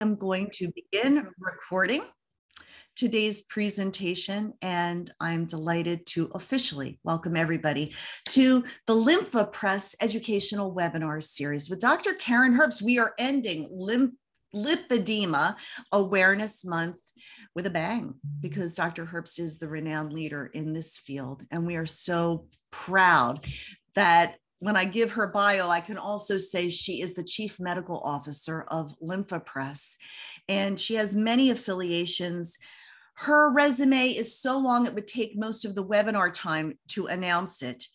am going to begin recording today's presentation, and I'm delighted to officially welcome everybody to the Lympha Press Educational Webinar Series. With Dr. Karen Herbst, we are ending lymph lipedema awareness month with a bang because Dr. Herbst is the renowned leader in this field. And we are so proud that when I give her bio, I can also say she is the chief medical officer of Lympha Press, and she has many affiliations. Her resume is so long it would take most of the webinar time to announce it.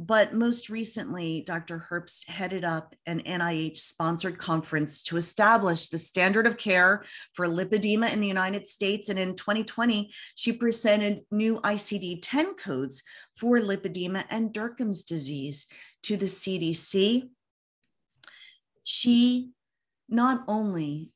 But most recently, Dr. Herbst headed up an NIH sponsored conference to establish the standard of care for lipedema in the United States. And in 2020, she presented new ICD 10 codes for lipedema and Dercum's disease to the CDC. She not only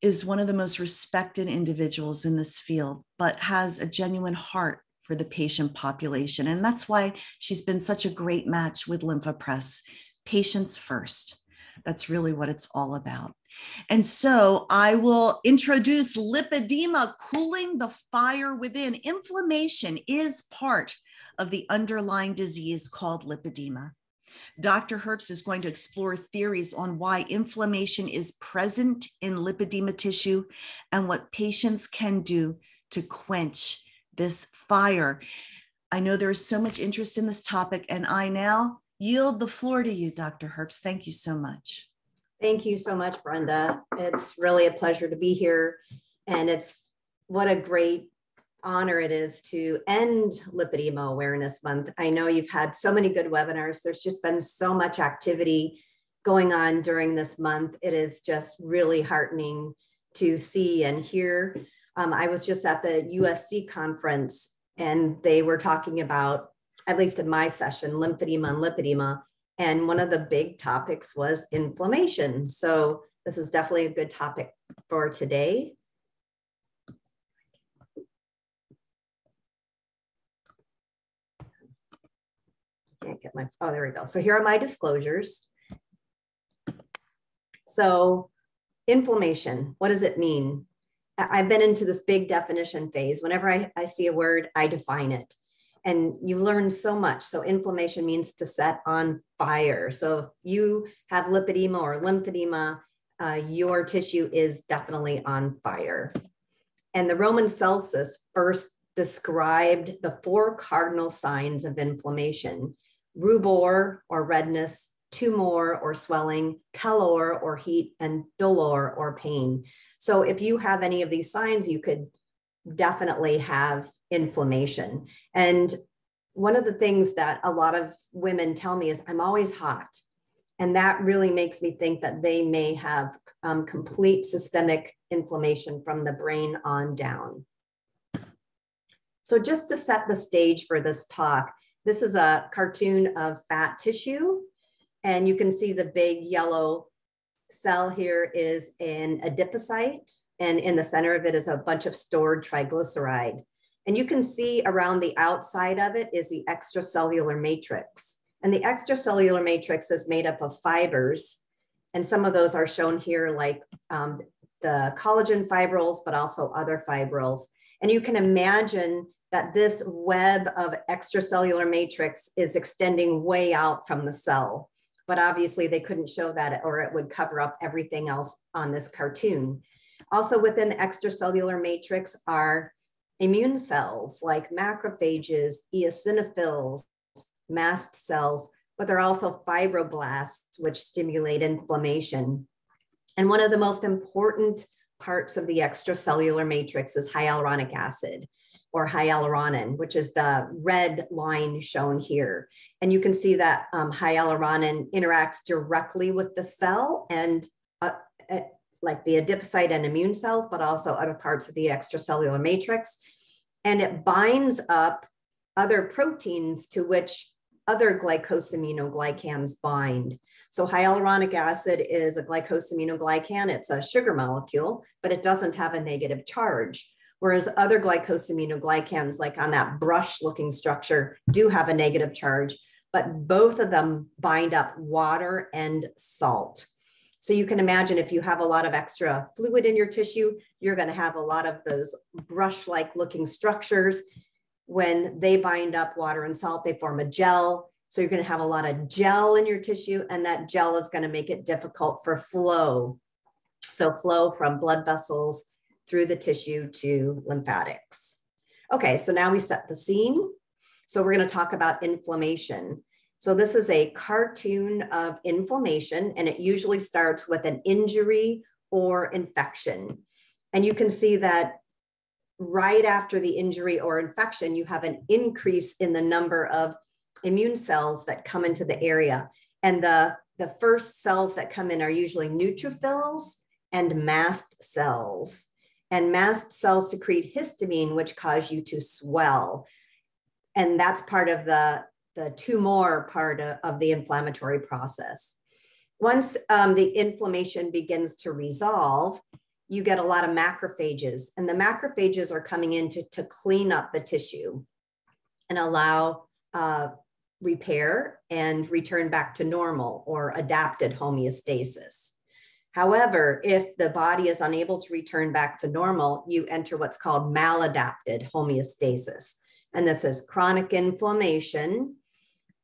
is one of the most respected individuals in this field, but has a genuine heart for the patient population. And that's why she's been such a great match with Lympha Press. Patients first. That's really what it's all about. And so I will introduce lipedema, cooling the fire within. Inflammation is part of the underlying disease called lipedema. Dr. Herbst is going to explore theories on why inflammation is present in lipedema tissue and what patients can do to quench this fire. I know there is so much interest in this topic, and I now yield the floor to you, Dr. Herbst. Thank you so much. Thank you so much, Brenda. It's really a pleasure to be here. And it's what a great honor it is to end Lipedema Awareness Month. I know you've had so many good webinars. There's just been so much activity going on during this month. It is just really heartening to see and hear. Um, I was just at the USC conference and they were talking about, at least in my session, lymphedema and lipedema. And one of the big topics was inflammation. So this is definitely a good topic for today. can't get my, oh, there we go. So here are my disclosures. So inflammation, what does it mean? I've been into this big definition phase. Whenever I, I see a word, I define it. And you've learned so much. So inflammation means to set on fire. So if you have lipedema or lymphedema, uh, your tissue is definitely on fire. And the Roman Celsus first described the four cardinal signs of inflammation rubor or redness, tumor or swelling, calor or heat, and dolor or pain. So if you have any of these signs, you could definitely have inflammation. And one of the things that a lot of women tell me is, I'm always hot. And that really makes me think that they may have um, complete systemic inflammation from the brain on down. So, just to set the stage for this talk, this is a cartoon of fat tissue. And you can see the big yellow cell here is an adipocyte. And in the center of it is a bunch of stored triglyceride. And you can see around the outside of it is the extracellular matrix. And the extracellular matrix is made up of fibers. And some of those are shown here, like um, the collagen fibrils, but also other fibrils. And you can imagine that this web of extracellular matrix is extending way out from the cell. But obviously they couldn't show that or it would cover up everything else on this cartoon. Also within the extracellular matrix are immune cells like macrophages, eosinophils, mast cells, but there are also fibroblasts, which stimulate inflammation. And one of the most important parts of the extracellular matrix is hyaluronic acid or hyaluronan, which is the red line shown here. And you can see that um, hyaluronan interacts directly with the cell and uh, uh, like the adipocyte and immune cells, but also other parts of the extracellular matrix. And it binds up other proteins to which other glycosaminoglycans bind. So hyaluronic acid is a glycosaminoglycan. It's a sugar molecule, but it doesn't have a negative charge. Whereas other glycosaminoglycans, like on that brush looking structure, do have a negative charge, but both of them bind up water and salt. So you can imagine if you have a lot of extra fluid in your tissue, you're going to have a lot of those brush like looking structures. When they bind up water and salt, they form a gel. So you're going to have a lot of gel in your tissue, and that gel is going to make it difficult for flow. So, flow from blood vessels through the tissue to lymphatics. Okay, so now we set the scene. So, we're going to talk about inflammation. So this is a cartoon of inflammation, and it usually starts with an injury or infection. And you can see that right after the injury or infection, you have an increase in the number of immune cells that come into the area. And the, the first cells that come in are usually neutrophils and mast cells. And mast cells secrete histamine, which cause you to swell. And that's part of the the tumor part of, of the inflammatory process. Once um, the inflammation begins to resolve, you get a lot of macrophages, and the macrophages are coming in to, to clean up the tissue and allow uh, repair and return back to normal or adapted homeostasis. However, if the body is unable to return back to normal, you enter what's called maladapted homeostasis. And this is chronic inflammation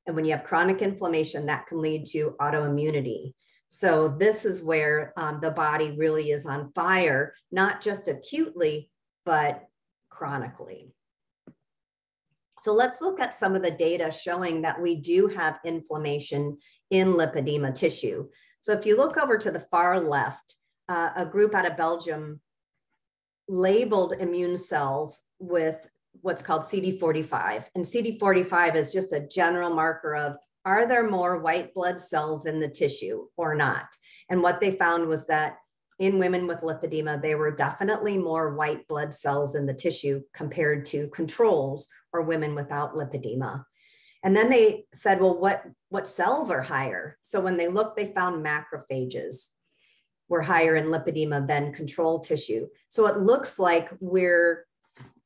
and when you have chronic inflammation, that can lead to autoimmunity. So, this is where um, the body really is on fire, not just acutely, but chronically. So, let's look at some of the data showing that we do have inflammation in lipedema tissue. So, if you look over to the far left, uh, a group out of Belgium labeled immune cells with what's called CD45. And CD45 is just a general marker of are there more white blood cells in the tissue or not? And what they found was that in women with lipedema, there were definitely more white blood cells in the tissue compared to controls or women without lipedema. And then they said, well, what, what cells are higher? So when they looked, they found macrophages were higher in lipedema than control tissue. So it looks like we're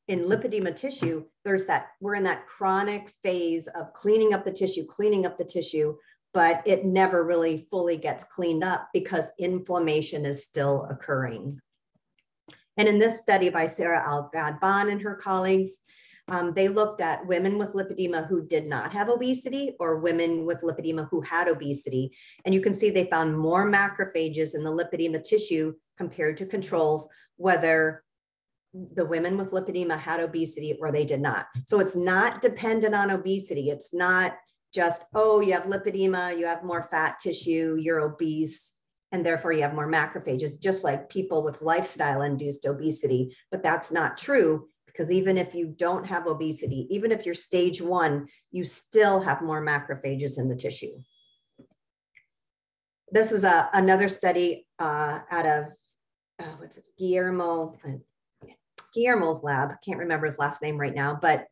in lipedema tissue, there's that, we're in that chronic phase of cleaning up the tissue, cleaning up the tissue, but it never really fully gets cleaned up because inflammation is still occurring. And in this study by Sarah Al-Ghadban and her colleagues, um, they looked at women with lipedema who did not have obesity or women with lipedema who had obesity. And you can see they found more macrophages in the lipedema tissue compared to controls, whether the women with lipedema had obesity or they did not. So it's not dependent on obesity. It's not just, oh, you have lipedema, you have more fat tissue, you're obese, and therefore you have more macrophages, just like people with lifestyle induced obesity. But that's not true because even if you don't have obesity, even if you're stage one, you still have more macrophages in the tissue. This is a, another study uh, out of, uh, what's it, Guillermo, Guillermo's lab, can't remember his last name right now, but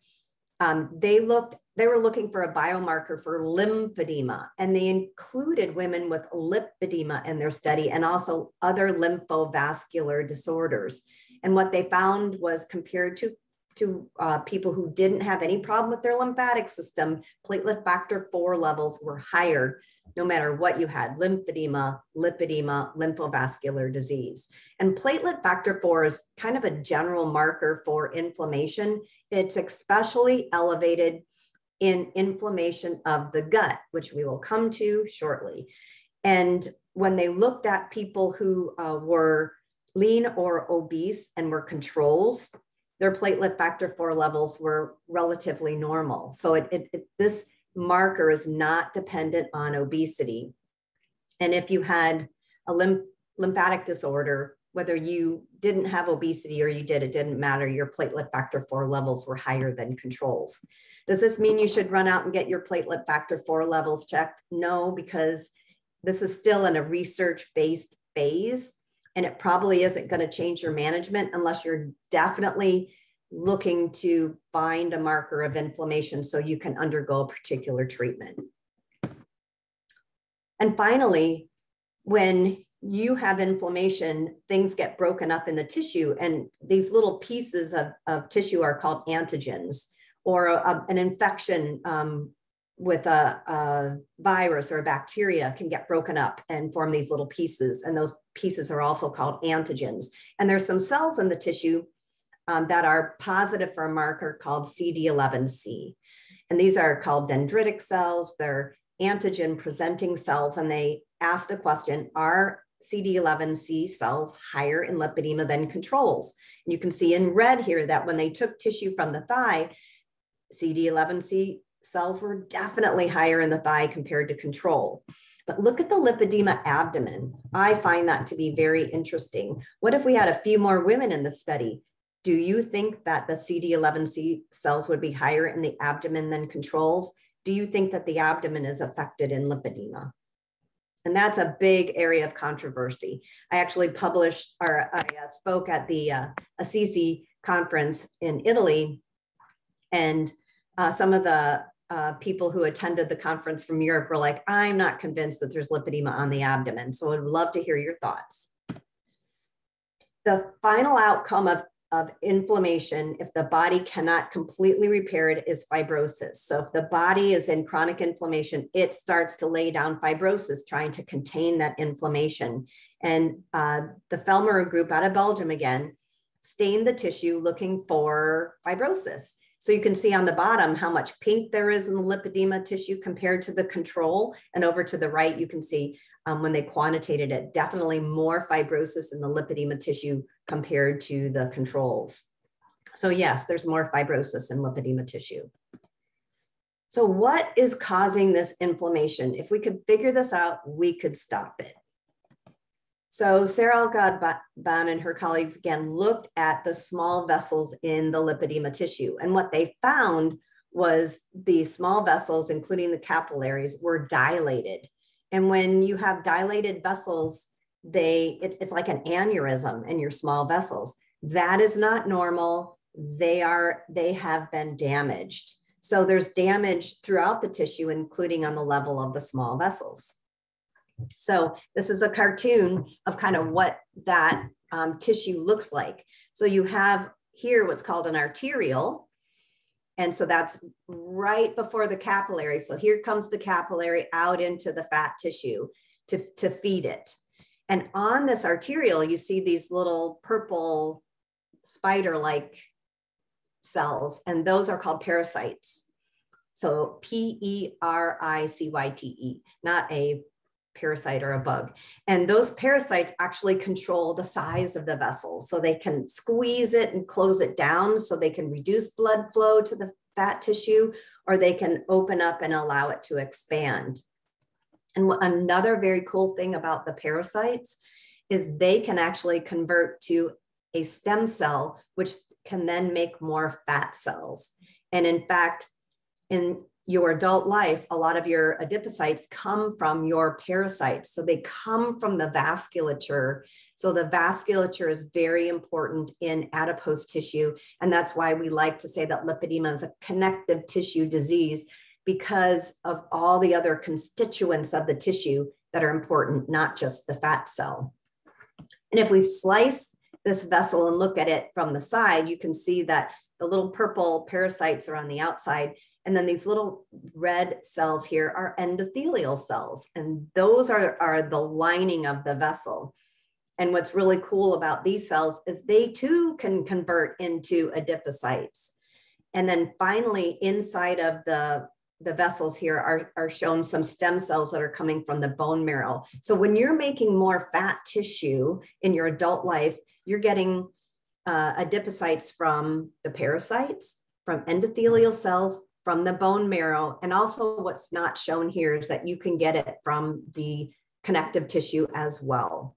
um, they looked, they were looking for a biomarker for lymphedema, and they included women with lipedema in their study and also other lymphovascular disorders. And what they found was compared to to uh, people who didn't have any problem with their lymphatic system, platelet factor four levels were higher no matter what you had lymphedema, lipedema, lymphovascular disease. And platelet factor 4 is kind of a general marker for inflammation. It's especially elevated in inflammation of the gut, which we will come to shortly. And when they looked at people who uh, were lean or obese and were controls, their platelet factor 4 levels were relatively normal. So it, it, it this marker is not dependent on obesity. And if you had a lymph- lymphatic disorder, whether you didn't have obesity or you did, it didn't matter. Your platelet factor 4 levels were higher than controls. Does this mean you should run out and get your platelet factor 4 levels checked? No, because this is still in a research based phase and it probably isn't going to change your management unless you're definitely looking to find a marker of inflammation so you can undergo a particular treatment. And finally, when you have inflammation, things get broken up in the tissue, and these little pieces of, of tissue are called antigens, or a, an infection um, with a, a, virus or a bacteria can get broken up and form these little pieces. And those pieces are also called antigens. And there's some cells in the tissue um, that are positive for a marker called CD11C. And these are called dendritic cells. They're antigen presenting cells. And they ask the question, are CD11C cells higher in lipedema than controls? And you can see in red here that when they took tissue from the thigh, CD11C cells were definitely higher in the thigh compared to control. But look at the lipedema abdomen. I find that to be very interesting. What if we had a few more women in the study? Do you think that the CD11C cells would be higher in the abdomen than controls? Do you think that the abdomen is affected in lipedema? And that's a big area of controversy. I actually published or I uh, spoke at the uh, Assisi conference in Italy, and uh, some of the uh, people who attended the conference from Europe were like, I'm not convinced that there's lipedema on the abdomen. So I'd love to hear your thoughts. The final outcome of, of inflammation, if the body cannot completely repair it, is fibrosis. So if the body is in chronic inflammation, it starts to lay down fibrosis, trying to contain that inflammation. And uh, the Felmerer group out of Belgium again stained the tissue looking for fibrosis. So you can see on the bottom how much pink there is in the lipedema tissue compared to the control. And over to the right, you can see um, when they quantitated it, definitely more fibrosis in the lipedema tissue compared to the controls. So yes, there's more fibrosis in lipedema tissue. So what is causing this inflammation? If we could figure this out, we could stop it. So Sarah Al-Ghadban and her colleagues again looked at the small vessels in the lipedema tissue. And what they found was the small vessels, including the capillaries, were dilated. And when you have dilated vessels, they it's, it's like an aneurysm in your small vessels. That is not normal. They are they have been damaged. So there's damage throughout the tissue, including on the level of the small vessels. So this is a cartoon of kind of what that um, tissue looks like. So you have here what's called an arteriole. And so that's right before the capillary. So here comes the capillary out into the fat tissue to, to feed it. And on this arteriole, you see these little purple spider like cells, and those are called pericytes. So P E R I C Y T E, not a parasite or a bug. And those pericytes actually control the size of the vessel. So they can squeeze it and close it down so they can reduce blood flow to the fat tissue, or they can open up and allow it to expand. And another very cool thing about the pericytes is they can actually convert to a stem cell, which can then make more fat cells. And in fact, in your adult life, a lot of your adipocytes come from your pericytes. So they come from the vasculature. So the vasculature is very important in adipose tissue. And that's why we like to say that lipedema is a connective tissue disease because of all the other constituents of the tissue that are important, not just the fat cell. And if we slice this vessel and look at it from the side, you can see that the little purple pericytes are on the outside and then these little red cells here are endothelial cells, and those are, are the lining of the vessel. And what's really cool about these cells is they too can convert into adipocytes. And then finally, inside of the, the vessels here are, are shown some stem cells that are coming from the bone marrow. So when you're making more fat tissue in your adult life, you're getting uh, adipocytes from the pericytes, from endothelial cells, from the bone marrow. And also, what's not shown here is that you can get it from the connective tissue as well.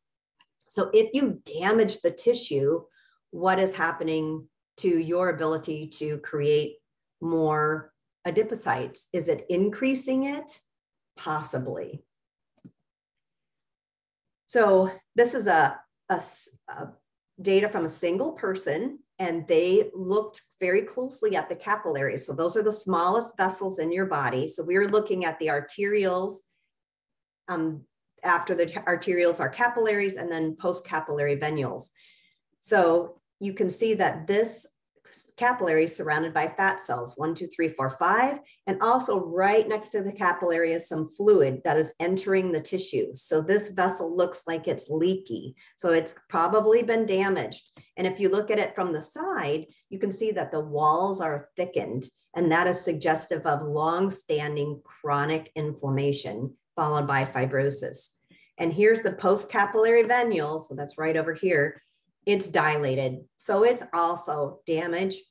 So, if you damage the tissue, what is happening to your ability to create more adipocytes? Is it increasing it? Possibly. So, this is a, a, a data from a single person and they looked very closely at the capillaries. So those are the smallest vessels in your body. So we were looking at the arterioles. Um, after the arterioles are capillaries and then post capillary venules. So you can see that this capillary surrounded by fat cells, one, two, three, four, five. And also right next to the capillary is some fluid that is entering the tissue. So this vessel looks like it's leaky. So it's probably been damaged. And if you look at it from the side, you can see that the walls are thickened. And that is suggestive of long-standing chronic inflammation followed by fibrosis. And here's the post-capillary venule. So that's right over here it's dilated. So it's also damaged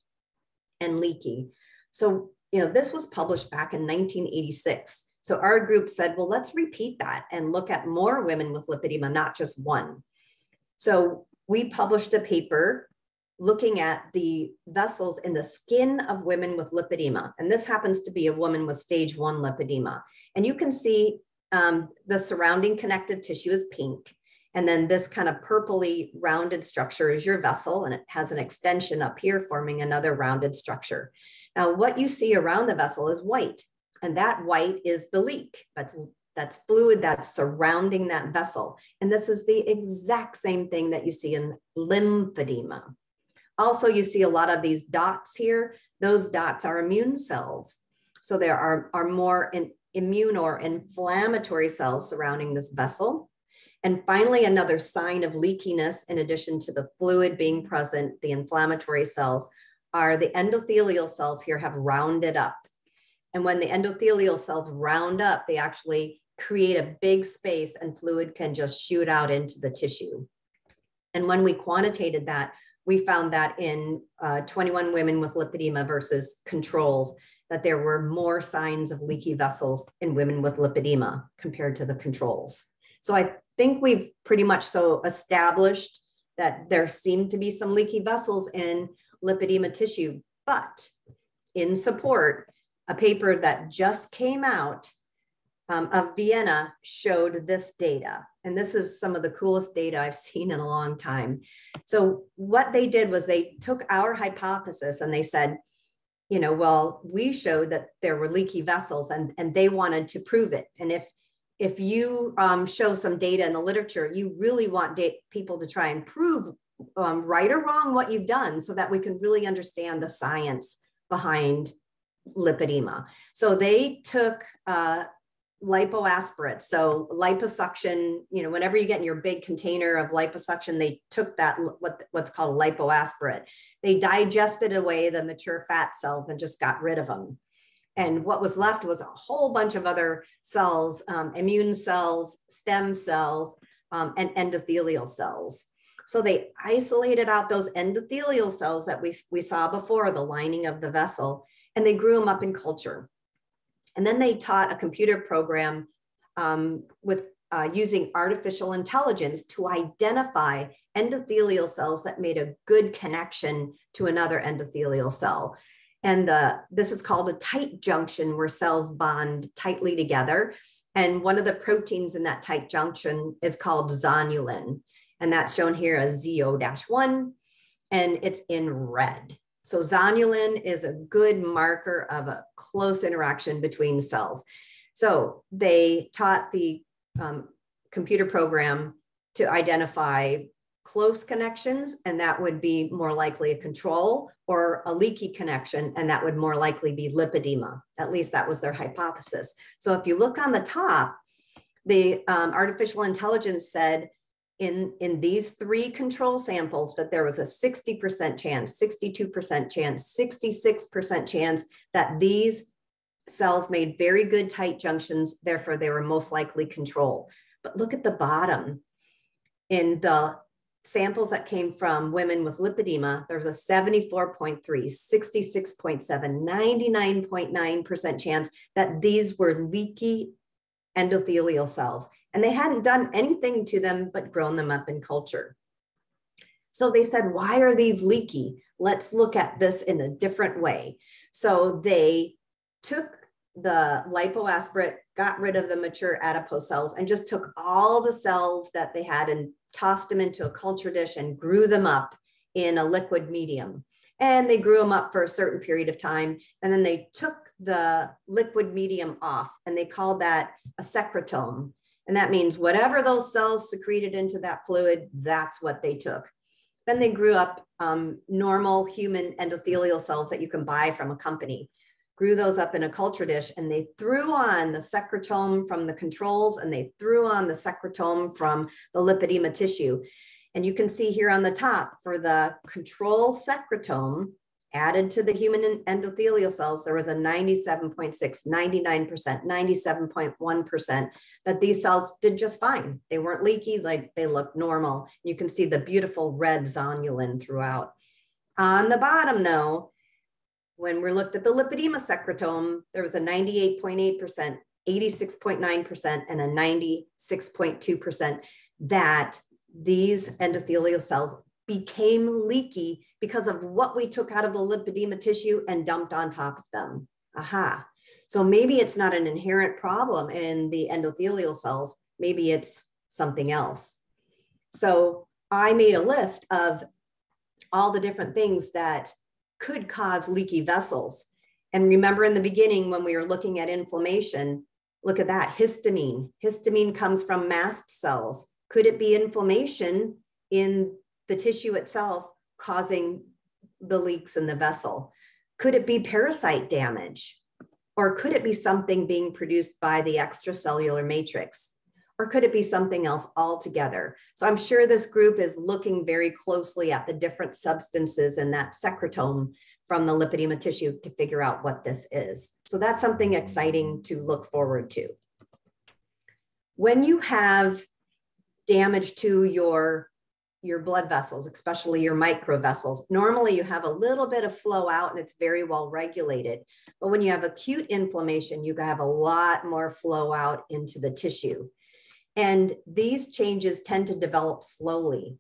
and leaky. So, you know, this was published back in 1986. So our group said, well, let's repeat that and look at more women with lipedema, not just one. So we published a paper looking at the vessels in the skin of women with lipedema. And this happens to be a woman with stage one lipedema. And you can see um, the surrounding connective tissue is pink. And then this kind of purpley rounded structure is your vessel, and it has an extension up here forming another rounded structure. Now, what you see around the vessel is white, and that white is the leak. That's that's fluid that's surrounding that vessel. And this is the exact same thing that you see in lymphedema. Also, you see a lot of these dots here. Those dots are immune cells. So there are, are more in, immune or inflammatory cells surrounding this vessel. And finally, another sign of leakiness, in addition to the fluid being present, the inflammatory cells, are the endothelial cells here have rounded up. And when the endothelial cells round up, they actually create a big space and fluid can just shoot out into the tissue. And when we quantitated that, we found that in uh, 21 women with lipedema versus controls, that there were more signs of leaky vessels in women with lipedema compared to the controls. So I think we've pretty much so established that there seem to be some leaky vessels in lipedema tissue. But in support, a paper that just came out um, of Vienna showed this data. And this is some of the coolest data I've seen in a long time. So, what they did was they took our hypothesis and they said, you know, well, we showed that there were leaky vessels and, and they wanted to prove it. And if if you um, show some data in the literature, you really want people to try and prove um, right or wrong what you've done so that we can really understand the science behind lipedema. So they took uh, lipoaspirate. So liposuction, you know, whenever you get in your big container of liposuction, they took that what what's called lipoaspirate. They digested away the mature fat cells and just got rid of them. And what was left was a whole bunch of other cells, um, immune cells, stem cells, um, and endothelial cells. So they isolated out those endothelial cells that we, we saw before, the lining of the vessel, and they grew them up in culture. And then they taught a computer program um, with uh, using artificial intelligence to identify endothelial cells that made a good connection to another endothelial cell. And the, this is called a tight junction where cells bond tightly together. And one of the proteins in that tight junction is called zonulin. And that's shown here as ZO-1, and it's in red. So zonulin is a good marker of a close interaction between cells. So they taught the um, computer program to identify close connections, and that would be more likely a control, or a leaky connection, and that would more likely be lipedema. At least that was their hypothesis. So if you look on the top, the um, artificial intelligence said in, in these three control samples that there was a 60% chance, 62% chance, 66% chance that these cells made very good tight junctions, therefore they were most likely control. But look at the bottom. In the samples that came from women with lipedema, there was a 74.3, 66.7, 99.9% chance that these were leaky endothelial cells. And they hadn't done anything to them but grown them up in culture. So they said, why are these leaky? Let's look at this in a different way. So they took the lipoaspirate, got rid of the mature adipose cells, and just took all the cells that they had and tossed them into a culture dish and grew them up in a liquid medium. And they grew them up for a certain period of time. And then they took the liquid medium off and they called that a secretome. And that means whatever those cells secreted into that fluid, that's what they took. Then they grew up um, normal human endothelial cells that you can buy from a company, grew those up in a culture dish, and they threw on the secretome from the controls and they threw on the secretome from the lipedema tissue. And you can see here on the top for the control secretome, added to the human endothelial cells, there was a 97.6, 99%, 97.1% that these cells did just fine. They weren't leaky, like they looked normal. You can see the beautiful red zonulin throughout. On the bottom though, when we looked at the lipedema secretome, there was a 98.8%, 86.9%, and a 96.2% that these endothelial cells became leaky because of what we took out of the lipedema tissue and dumped on top of them. Aha. So maybe it's not an inherent problem in the endothelial cells. Maybe it's something else. So I made a list of all the different things that could cause leaky vessels. And remember in the beginning when we were looking at inflammation, look at that histamine. Histamine comes from mast cells. Could it be inflammation in the tissue itself causing the leaks in the vessel? Could it be pericyte damage? Or could it be something being produced by the extracellular matrix? Or could it be something else altogether? So I'm sure this group is looking very closely at the different substances in that secretome from the lipedema tissue to figure out what this is. So that's something exciting to look forward to. When you have damage to your your blood vessels, especially your micro vessels. Normally, you have a little bit of flow out and it's very well regulated. But when you have acute inflammation, you have a lot more flow out into the tissue. And these changes tend to develop slowly.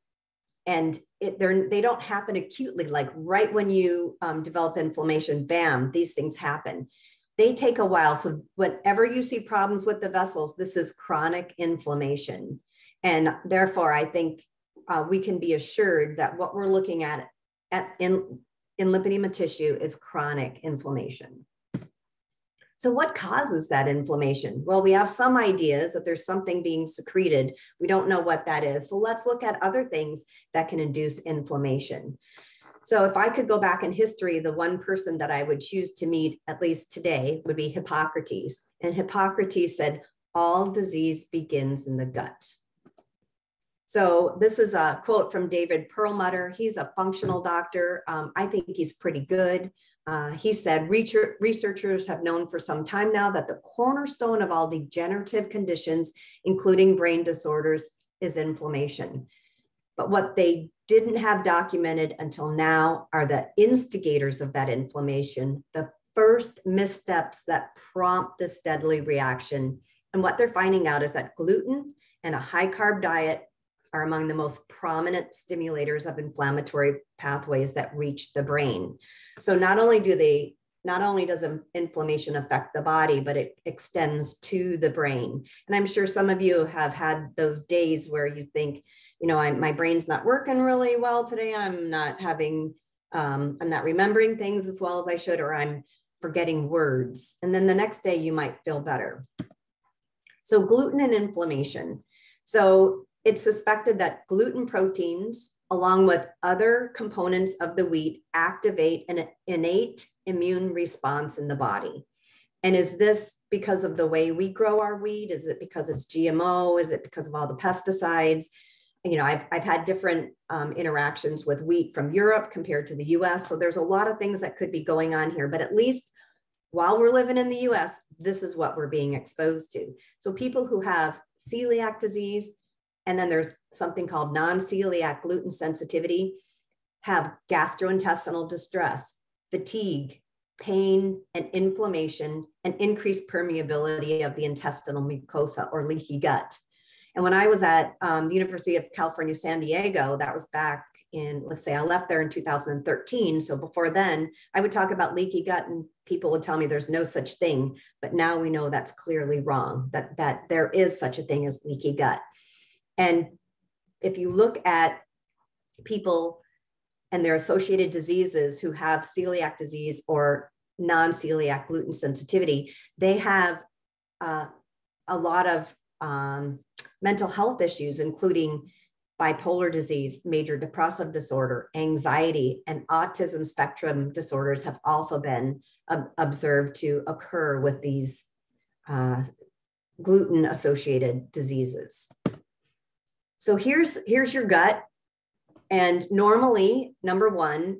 And it, they don't happen acutely, like right when you um, develop inflammation, bam, these things happen. They take a while. So, whenever you see problems with the vessels, this is chronic inflammation. And therefore, I think uh, we can be assured that what we're looking at, at in, in lipedema tissue is chronic inflammation. So, what causes that inflammation? Well, we have some ideas that there's something being secreted. We don't know what that is. So, let's look at other things that can induce inflammation. So, if I could go back in history, the one person that I would choose to meet, at least today, would be Hippocrates. And Hippocrates said, All disease begins in the gut. So this is a quote from David Perlmutter. He's a functional doctor. Um, I think he's pretty good. Uh, he said, researchers have known for some time now that the cornerstone of all degenerative conditions, including brain disorders, is inflammation. But what they didn't have documented until now are the instigators of that inflammation, the first missteps that prompt this deadly reaction. And what they're finding out is that gluten and a high carb diet are among the most prominent stimulators of inflammatory pathways that reach the brain. So not only do they not only does inflammation affect the body, but it extends to the brain. And I'm sure some of you have had those days where you think, you know, I, my brain's not working really well today. I'm not having, um, I'm not remembering things as well as I should, or I'm forgetting words. And then the next day you might feel better. So gluten and inflammation. So it's suspected that gluten proteins, along with other components of the wheat, activate an innate immune response in the body. And is this because of the way we grow our wheat? Is it because it's GMO? Is it because of all the pesticides? You know, I've, I've had different um, interactions with wheat from Europe compared to the US. So there's a lot of things that could be going on here, but at least while we're living in the US, this is what we're being exposed to. So people who have celiac disease, and then there's something called non celiac gluten sensitivity, have gastrointestinal distress, fatigue, pain, and inflammation, and increased permeability of the intestinal mucosa or leaky gut. And when I was at um, the University of California, San Diego, that was back in, let's say I left there in 2013. So before then, I would talk about leaky gut and people would tell me there's no such thing. But now we know that's clearly wrong, that, that there is such a thing as leaky gut. And if you look at people and their associated diseases who have celiac disease or non celiac gluten sensitivity, they have uh, a lot of um, mental health issues, including bipolar disease, major depressive disorder, anxiety, and autism spectrum disorders have also been ob- observed to occur with these uh, gluten associated diseases. So here's here's your gut and normally number 1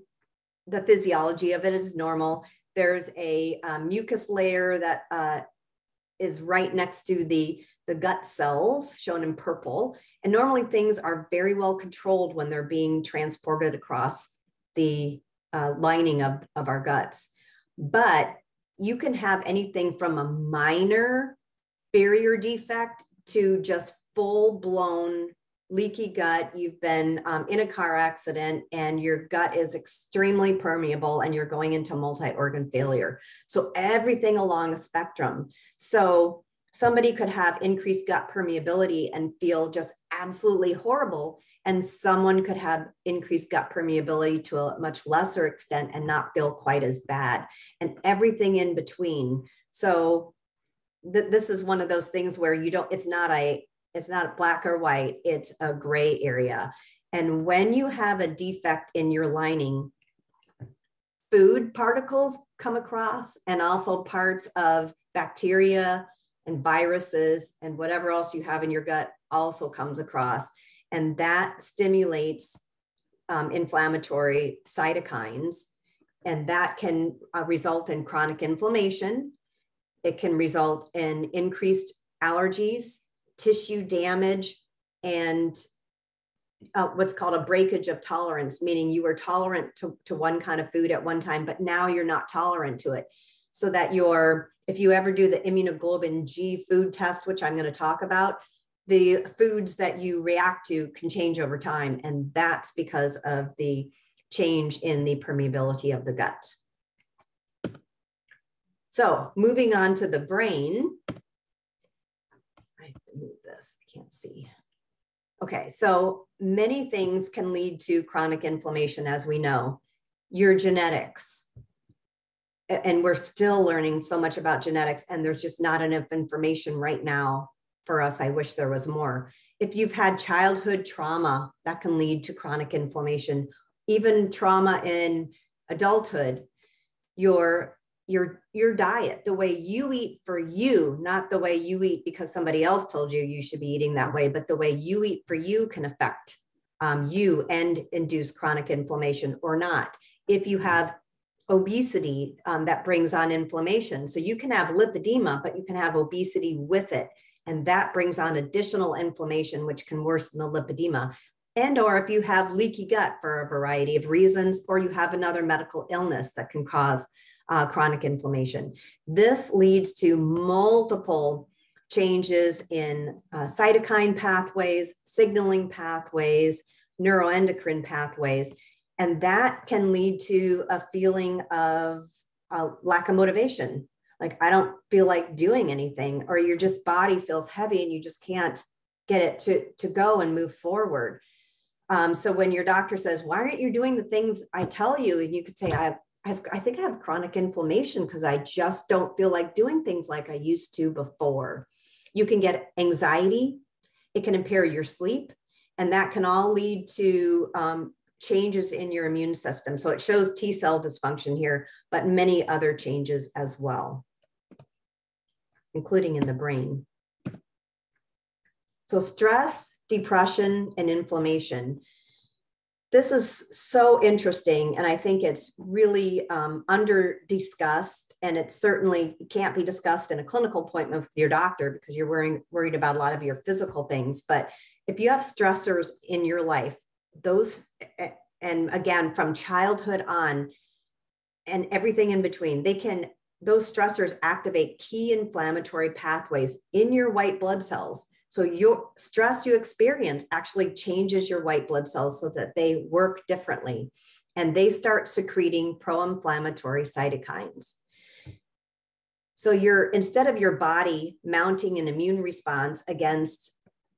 the physiology of it is normal. There's a um, mucus layer that uh, is right next to the the gut cells shown in purple. And normally things are very well controlled when they're being transported across the uh, lining of, of our guts. But you can have anything from a minor barrier defect to just full blown leaky gut. You've been um, in a car accident and your gut is extremely permeable and you're going into multi organ failure. So, everything along a spectrum. So, somebody could have increased gut permeability and feel just absolutely horrible and someone could have increased gut permeability to a much lesser extent and not feel quite as bad and everything in between so th- this is one of those things where you don't it's not a it's not black or white it's a gray area and when you have a defect in your lining food particles come across and also parts of bacteria and viruses and whatever else you have in your gut also comes across. And that stimulates um, inflammatory cytokines. And that can uh, result in chronic inflammation. It can result in increased allergies, tissue damage, and uh, what's called a breakage of tolerance, meaning you were tolerant to, to one kind of food at one time, but now you're not tolerant to it. So that your if you ever do the immunoglobulin G food test, which I'm going to talk about, the foods that you react to can change over time. And that's because of the change in the permeability of the gut. So moving on to the brain. Move this, I can't see. Okay, so many things can lead to chronic inflammation, as we know. Your genetics, and we're still learning so much about genetics and there's just not enough information right now for us. I wish there was more. If you've had childhood trauma that can lead to chronic inflammation even trauma in adulthood. Your your your diet the way you eat for you not the way you eat because somebody else told you you should be eating that way but the way you eat for you can affect um, you and induce chronic inflammation or not if you have obesity um, that brings on inflammation. So you can have lipedema, but you can have obesity with it. And that brings on additional inflammation, which can worsen the lipedema. And or if you have leaky gut for a variety of reasons, or you have another medical illness that can cause uh, chronic inflammation. This leads to multiple changes in uh, cytokine pathways, signaling pathways, neuroendocrine pathways, and that can lead to a feeling of a lack of motivation. Like, I don't feel like doing anything, or your just body feels heavy and you just can't get it to, to go and move forward. Um, so when your doctor says, why aren't you doing the things I tell you? And you could say, I have, I think I have chronic inflammation because I just don't feel like doing things like I used to before. You can get anxiety. It can impair your sleep. And that can all lead to um, changes in your immune system. So it shows T cell dysfunction here, but many other changes as well, including in the brain. So stress, depression, and inflammation. This is so interesting, and I think it's really um, under discussed, and it certainly can't be discussed in a clinical appointment with your doctor because you're worrying, worried about a lot of your physical things. But if you have stressors in your life, those and again from childhood on and everything in between they can those stressors activate key inflammatory pathways in your white blood cells so your stress you experience actually changes your white blood cells so that they work differently and they start secreting pro-inflammatory cytokines. So you're instead of your body mounting an immune response against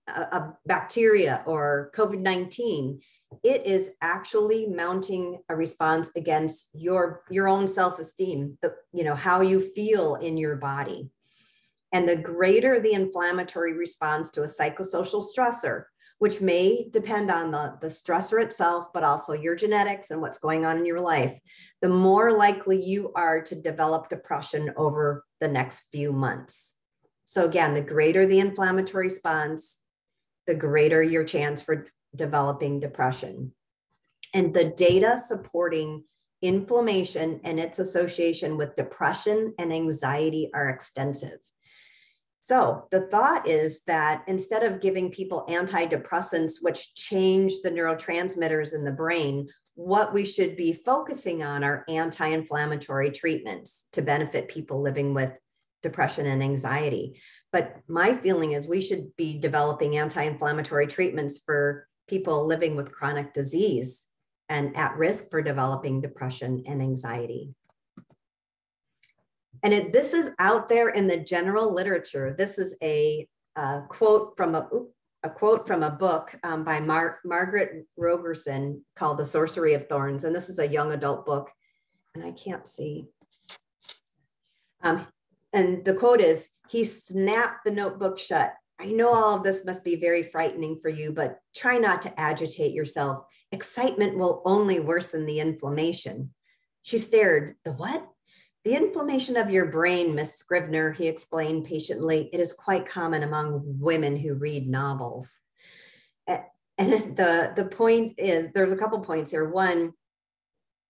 a, a bacteria or covid-19 it is actually mounting a response against your your own self-esteem the you know how you feel in your body and the greater the inflammatory response to a psychosocial stressor which may depend on the, the stressor itself, but also your genetics and what's going on in your life, the more likely you are to develop depression over the next few months. So, again, the greater the inflammatory response, the greater your chance for developing depression. And the data supporting inflammation and its association with depression and anxiety are extensive. So the thought is that instead of giving people antidepressants, which change the neurotransmitters in the brain, what we should be focusing on are anti inflammatory treatments to benefit people living with depression and anxiety. But my feeling is we should be developing anti inflammatory treatments for people living with chronic disease and at risk for developing depression and anxiety. And it, this is out there in the general literature. This is a, quote from a, a quote from a book um, by Mar- Margaret Rogerson called The Sorcery of Thorns. And this is a young adult book. And I can't see. Um, and the quote is He snapped the notebook shut. I know all of this must be very frightening for you, but try not to agitate yourself. Excitement will only worsen the inflammation. She stared. The what? The inflammation of your brain, Miss Scrivener, he explained patiently, it is quite common among women who read novels. And the, the point is there's a couple points here. One,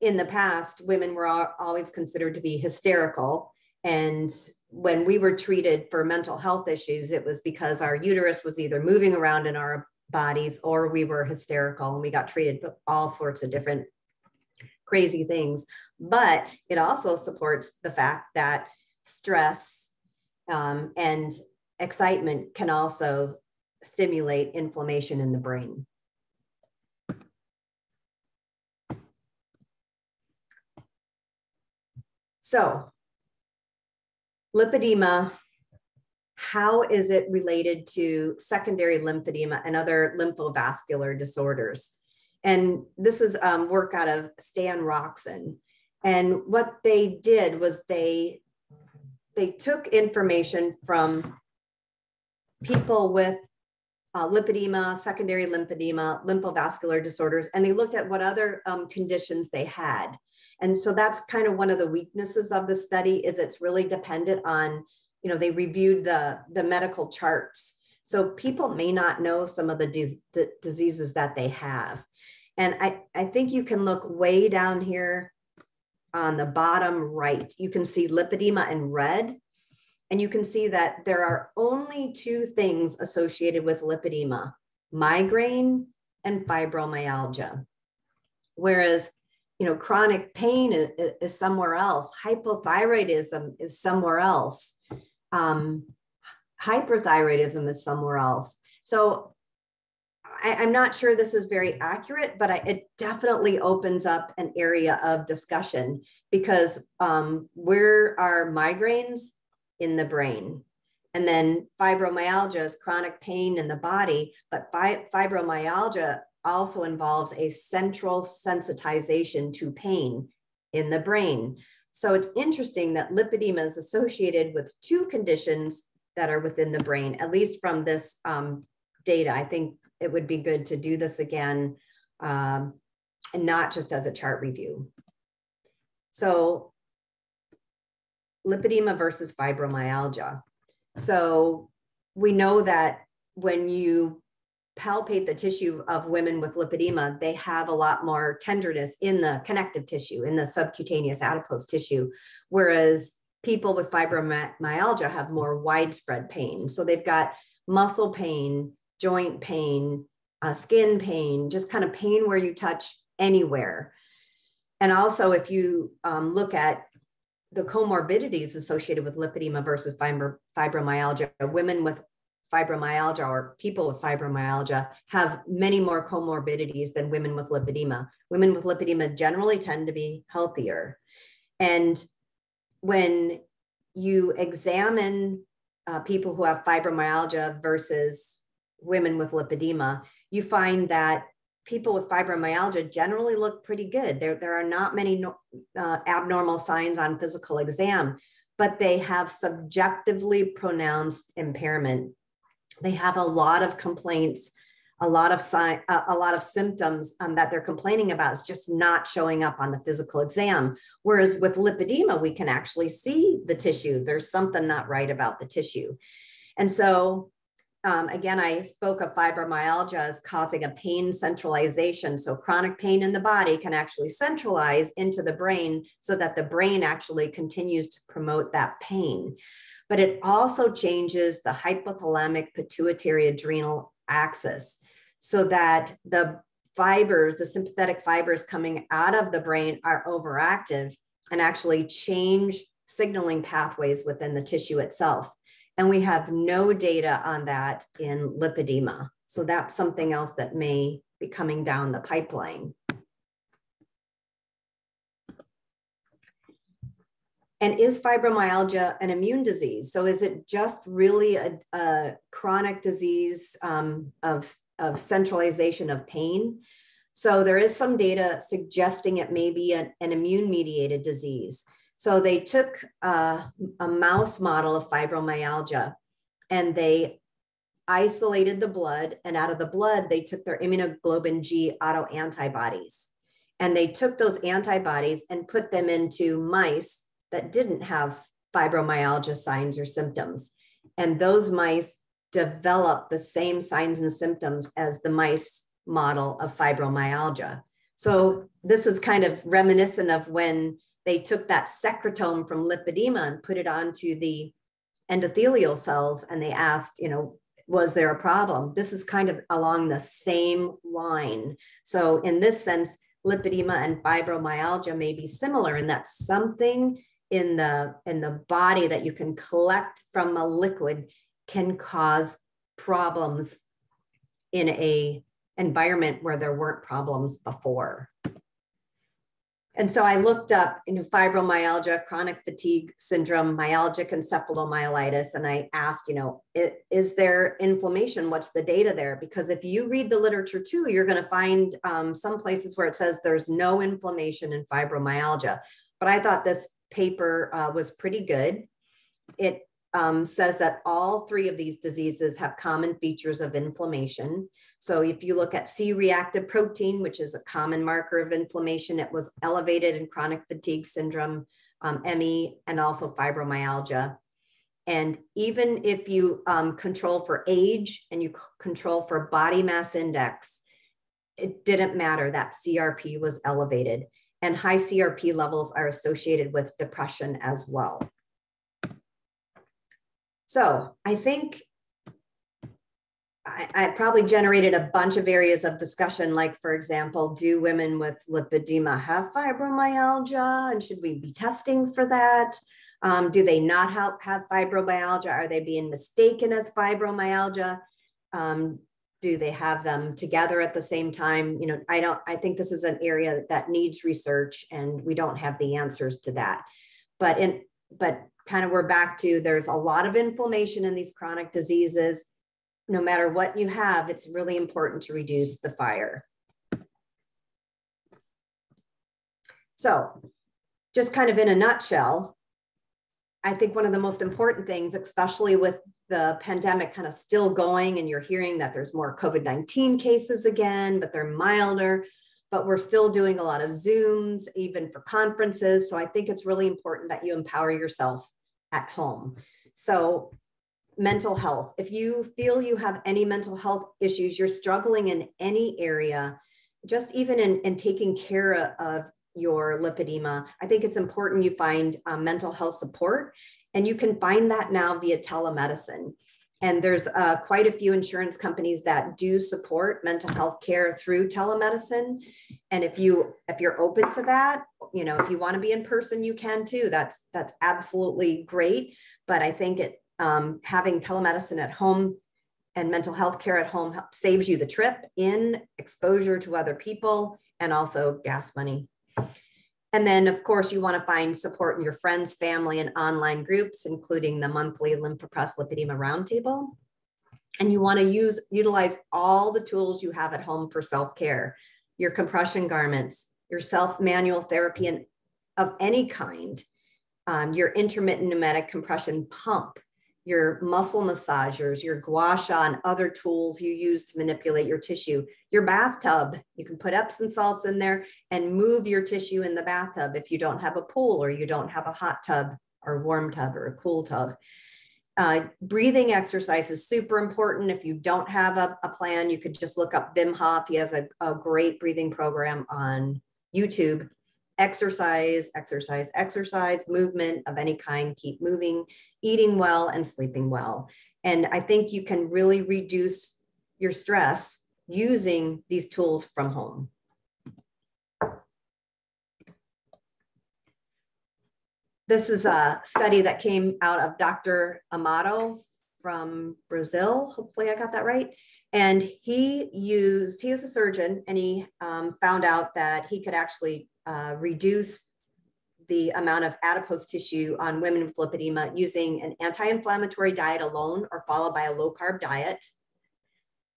in the past, women were always considered to be hysterical. And when we were treated for mental health issues, it was because our uterus was either moving around in our bodies or we were hysterical and we got treated with all sorts of different crazy things but it also supports the fact that stress um, and excitement can also stimulate inflammation in the brain. So, lipedema, how is it related to secondary lymphedema and other lymphovascular disorders? And this is um, work out of Stan Rockson. And what they did was they they took information from people with uh, lipedema, secondary lymphedema, lymphovascular disorders, and they looked at what other um, conditions they had. And so that's kind of one of the weaknesses of the study is it's really dependent on, you know, they reviewed the, the medical charts. So people may not know some of the, dis- the diseases that they have. And I, I think you can look way down here on the bottom right, you can see lipedema in red. And you can see that there are only two things associated with lipedema migraine and fibromyalgia. Whereas, you know, chronic pain is, is somewhere else, hypothyroidism is somewhere else, um, hyperthyroidism is somewhere else. So I, am not sure this is very accurate, but I, it definitely opens up an area of discussion because um, where are migraines in the brain? And then fibromyalgia is chronic pain in the body, but fi- fibromyalgia also involves a central sensitization to pain in the brain. So it's interesting that lipedema is associated with two conditions that are within the brain, at least from this um, data. I think it would be good to do this again um, and not just as a chart review. So lipedema versus fibromyalgia. So we know that when you palpate the tissue of women with lipedema, they have a lot more tenderness in the connective tissue, in the subcutaneous adipose tissue, whereas people with fibromyalgia have more widespread pain. So they've got muscle pain, joint pain, uh, skin pain, just kind of pain where you touch anywhere. And also, if you um, look at the comorbidities associated with lipedema versus fibromyalgia, women with fibromyalgia or people with fibromyalgia have many more comorbidities than women with lipedema. Women with lipedema generally tend to be healthier. And when you examine uh, people who have fibromyalgia versus women with lipedema, you find that people with fibromyalgia generally look pretty good. There, there are not many uh, abnormal signs on physical exam, but they have subjectively pronounced impairment. They have a lot of complaints a lot of sign, a lot of symptoms um, that they're complaining about is just not showing up on the physical exam. Whereas with lipedema, we can actually see the tissue. There's something not right about the tissue. And so um, again, I spoke of fibromyalgia as causing a pain centralization. So chronic pain in the body can actually centralize into the brain so that the brain actually continues to promote that pain. But it also changes the hypothalamic pituitary adrenal axis so that the fibers, the sympathetic fibers coming out of the brain are overactive and actually change signaling pathways within the tissue itself. And we have no data on that in lipedema. So that's something else that may be coming down the pipeline. And is fibromyalgia an immune disease? So is it just really a, a chronic disease um, of, of centralization of pain? So there is some data suggesting it may be an, an immune mediated disease. So they took uh, a mouse model of fibromyalgia and they isolated the blood, and out of the blood, they took their immunoglobulin G autoantibodies. And they took those antibodies and put them into mice that didn't have fibromyalgia signs or symptoms. And those mice developed the same signs and symptoms as the mice model of fibromyalgia. So this is kind of reminiscent of when they took that secretome from lipedema and put it onto the endothelial cells and they asked, you know, was there a problem? This is kind of along the same line. So in this sense, lipedema and fibromyalgia may be similar in that something in the in the body that you can collect from a liquid can cause problems in a environment where there weren't problems before. And so I looked up into fibromyalgia, chronic fatigue syndrome, myalgic encephalomyelitis, and I asked, you know, is there inflammation? What's the data there? Because if you read the literature too, you're going to find um, some places where it says there's no inflammation in fibromyalgia. But I thought this paper uh, was pretty good. It um, says that all three of these diseases have common features of inflammation. So if you look at C-reactive protein, which is a common marker of inflammation, it was elevated in chronic fatigue syndrome, um, ME, and also fibromyalgia. And even if you um, control for age and you control for body mass index, it didn't matter that CRP was elevated. And high CRP levels are associated with depression as well. So I think I, I, probably generated a bunch of areas of discussion, like, for example, do women with lipedema have fibromyalgia? And should we be testing for that? Um, do they not have, have fibromyalgia? Are they being mistaken as fibromyalgia? Um, do they have them together at the same time? You know, I don't, I think this is an area that needs research and we don't have the answers to that. But in, but kind of we're back to there's a lot of inflammation in these chronic diseases no matter what you have, it's really important to reduce the fire. So just kind of in a nutshell, I think one of the most important things, especially with the pandemic kind of still going and you're hearing that there's more COVID-19 cases again, but they're milder, but we're still doing a lot of Zooms, even for conferences. So I think it's really important that you empower yourself at home. So mental health. If you feel you have any mental health issues, you're struggling in any area, just even in, in taking care of your lipedema, I think it's important you find um, mental health support. And you can find that now via telemedicine. And there's uh, quite a few insurance companies that do support mental health care through telemedicine. And if you if you're open to that, you know, if you want to be in person, you can too. That's that's absolutely great. But I think it um, having telemedicine at home and mental health care at home saves you the trip in exposure to other people and also gas money. And then, of course, you want to find support in your friends, family, and online groups, including the monthly LymphaPress Lipedema Roundtable. And you want to use utilize all the tools you have at home for self-care, your compression garments, your self-manual therapy and of any kind, um, your intermittent pneumatic compression pump, your muscle massagers, your gua sha, and other tools you use to manipulate your tissue. Your bathtub, you can put Epsom salts in there and move your tissue in the bathtub if you don't have a pool or you don't have a hot tub or warm tub or a cool tub. Uh, breathing exercise is super important. If you don't have a, a, plan, you could just look up Wim Hof. He has a, a great breathing program on YouTube exercise, exercise, exercise, movement of any kind, keep moving, eating well, and sleeping well. And I think you can really reduce your stress using these tools from home. This is a study that came out of Dr. Amato from Brazil. Hopefully, I got that right. And he used, he was a surgeon and he um, found out that he could actually uh, reduce the amount of adipose tissue on women with lipedema using an anti-inflammatory diet alone or followed by a low carb diet,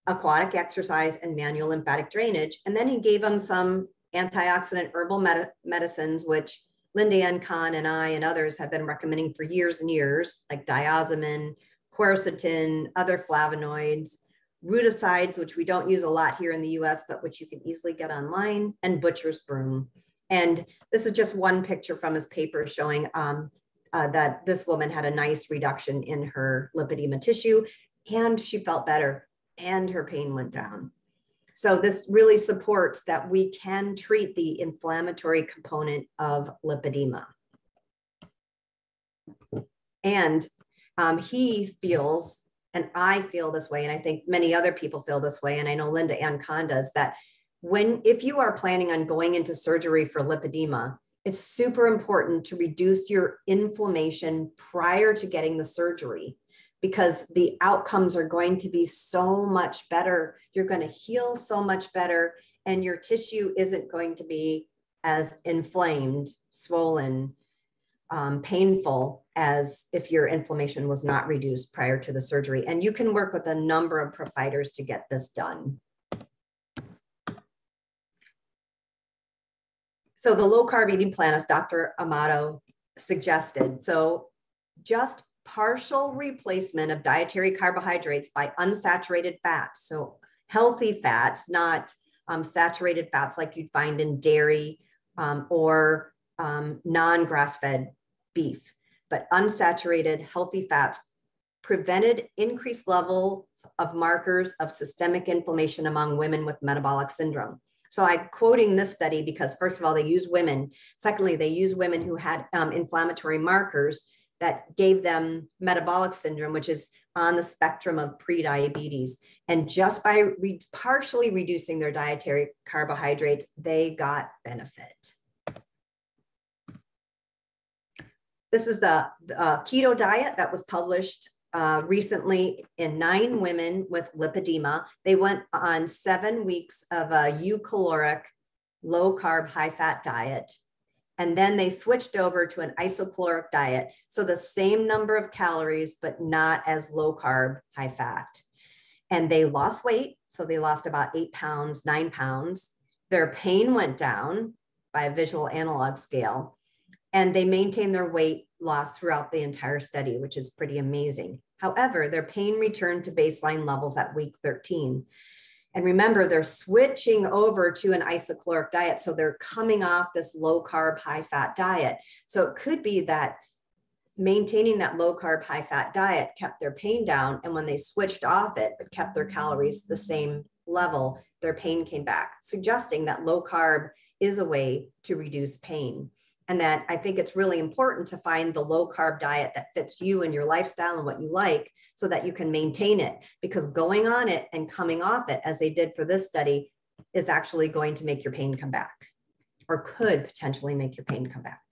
aquatic exercise, and manual lymphatic drainage. And then he gave them some antioxidant herbal med medicines, which Linda Ann Kahn and I and others have been recommending for years and years, like diosmin, quercetin, other flavonoids, rutosides, which we don't use a lot here in the US, but which you can easily get online, and butcher's broom. And this is just one picture from his paper showing um, uh, that this woman had a nice reduction in her lipedema tissue and she felt better and her pain went down. So this really supports that we can treat the inflammatory component of lipedema. And um, he feels, and I feel this way, and I think many other people feel this way, and I know Linda Ann does, that when if you are planning on going into surgery for lipedema it's super important to reduce your inflammation prior to getting the surgery because the outcomes are going to be so much better. You're going to heal so much better and your tissue isn't going to be as inflamed swollen um, painful as if your inflammation was not reduced prior to the surgery. And you can work with a number of providers to get this done So the low carb eating plan, as Dr. Amato suggested, so just partial replacement of dietary carbohydrates by unsaturated fats. So healthy fats, not um, saturated fats like you'd find in dairy um, or um, non grass fed beef, but unsaturated healthy fats prevented increased levels of markers of systemic inflammation among women with metabolic syndrome. So I'm quoting this study because, first of all, they use women. Secondly, they use women who had um, inflammatory markers that gave them metabolic syndrome, which is on the spectrum of prediabetes. And just by re- partially reducing their dietary carbohydrates, they got benefit. This is the uh, keto diet that was published uh, recently in nine women with lipedema. They went on seven weeks of a eucaloric, low carb, high fat diet. And then they switched over to an isocaloric diet. So the same number of calories, but not as low carb, high fat. And they lost weight. So they lost about eight pounds, nine pounds. Their pain went down by a visual analog scale. And they maintained their weight loss throughout the entire study, which is pretty amazing. However, their pain returned to baseline levels at week 13. And remember, they're switching over to an isocaloric diet. So they're coming off this low carb, high fat diet. So it could be that maintaining that low carb, high fat diet kept their pain down. And when they switched off it, but kept their calories the same level, their pain came back, suggesting that low carb is a way to reduce pain and that I think it's really important to find the low carb diet that fits you and your lifestyle and what you like so that you can maintain it because going on it and coming off it as they did for this study is actually going to make your pain come back or could potentially make your pain come back.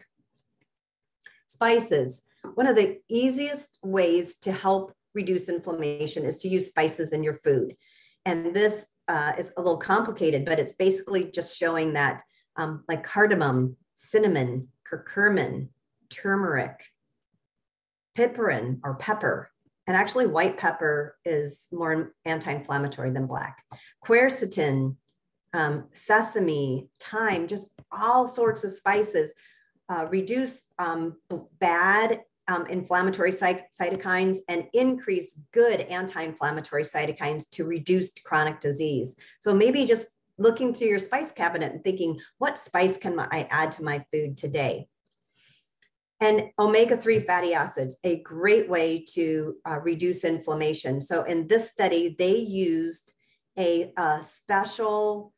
Spices. One of the easiest ways to help reduce inflammation is to use spices in your food. And this uh, is a little complicated, but it's basically just showing that um, like cardamom, cinnamon, curcumin, turmeric, piperine or pepper. And actually, white pepper is more anti inflammatory than black. Quercetin, um, sesame, thyme, just all sorts of spices uh, reduce um, bad um, inflammatory cytokines and increase good anti-inflammatory cytokines to reduce chronic disease. So maybe just looking through your spice cabinet and thinking, what spice can I add to my food today? And omega-3 fatty acids, a great way to uh, reduce inflammation. So in this study, they used a, a special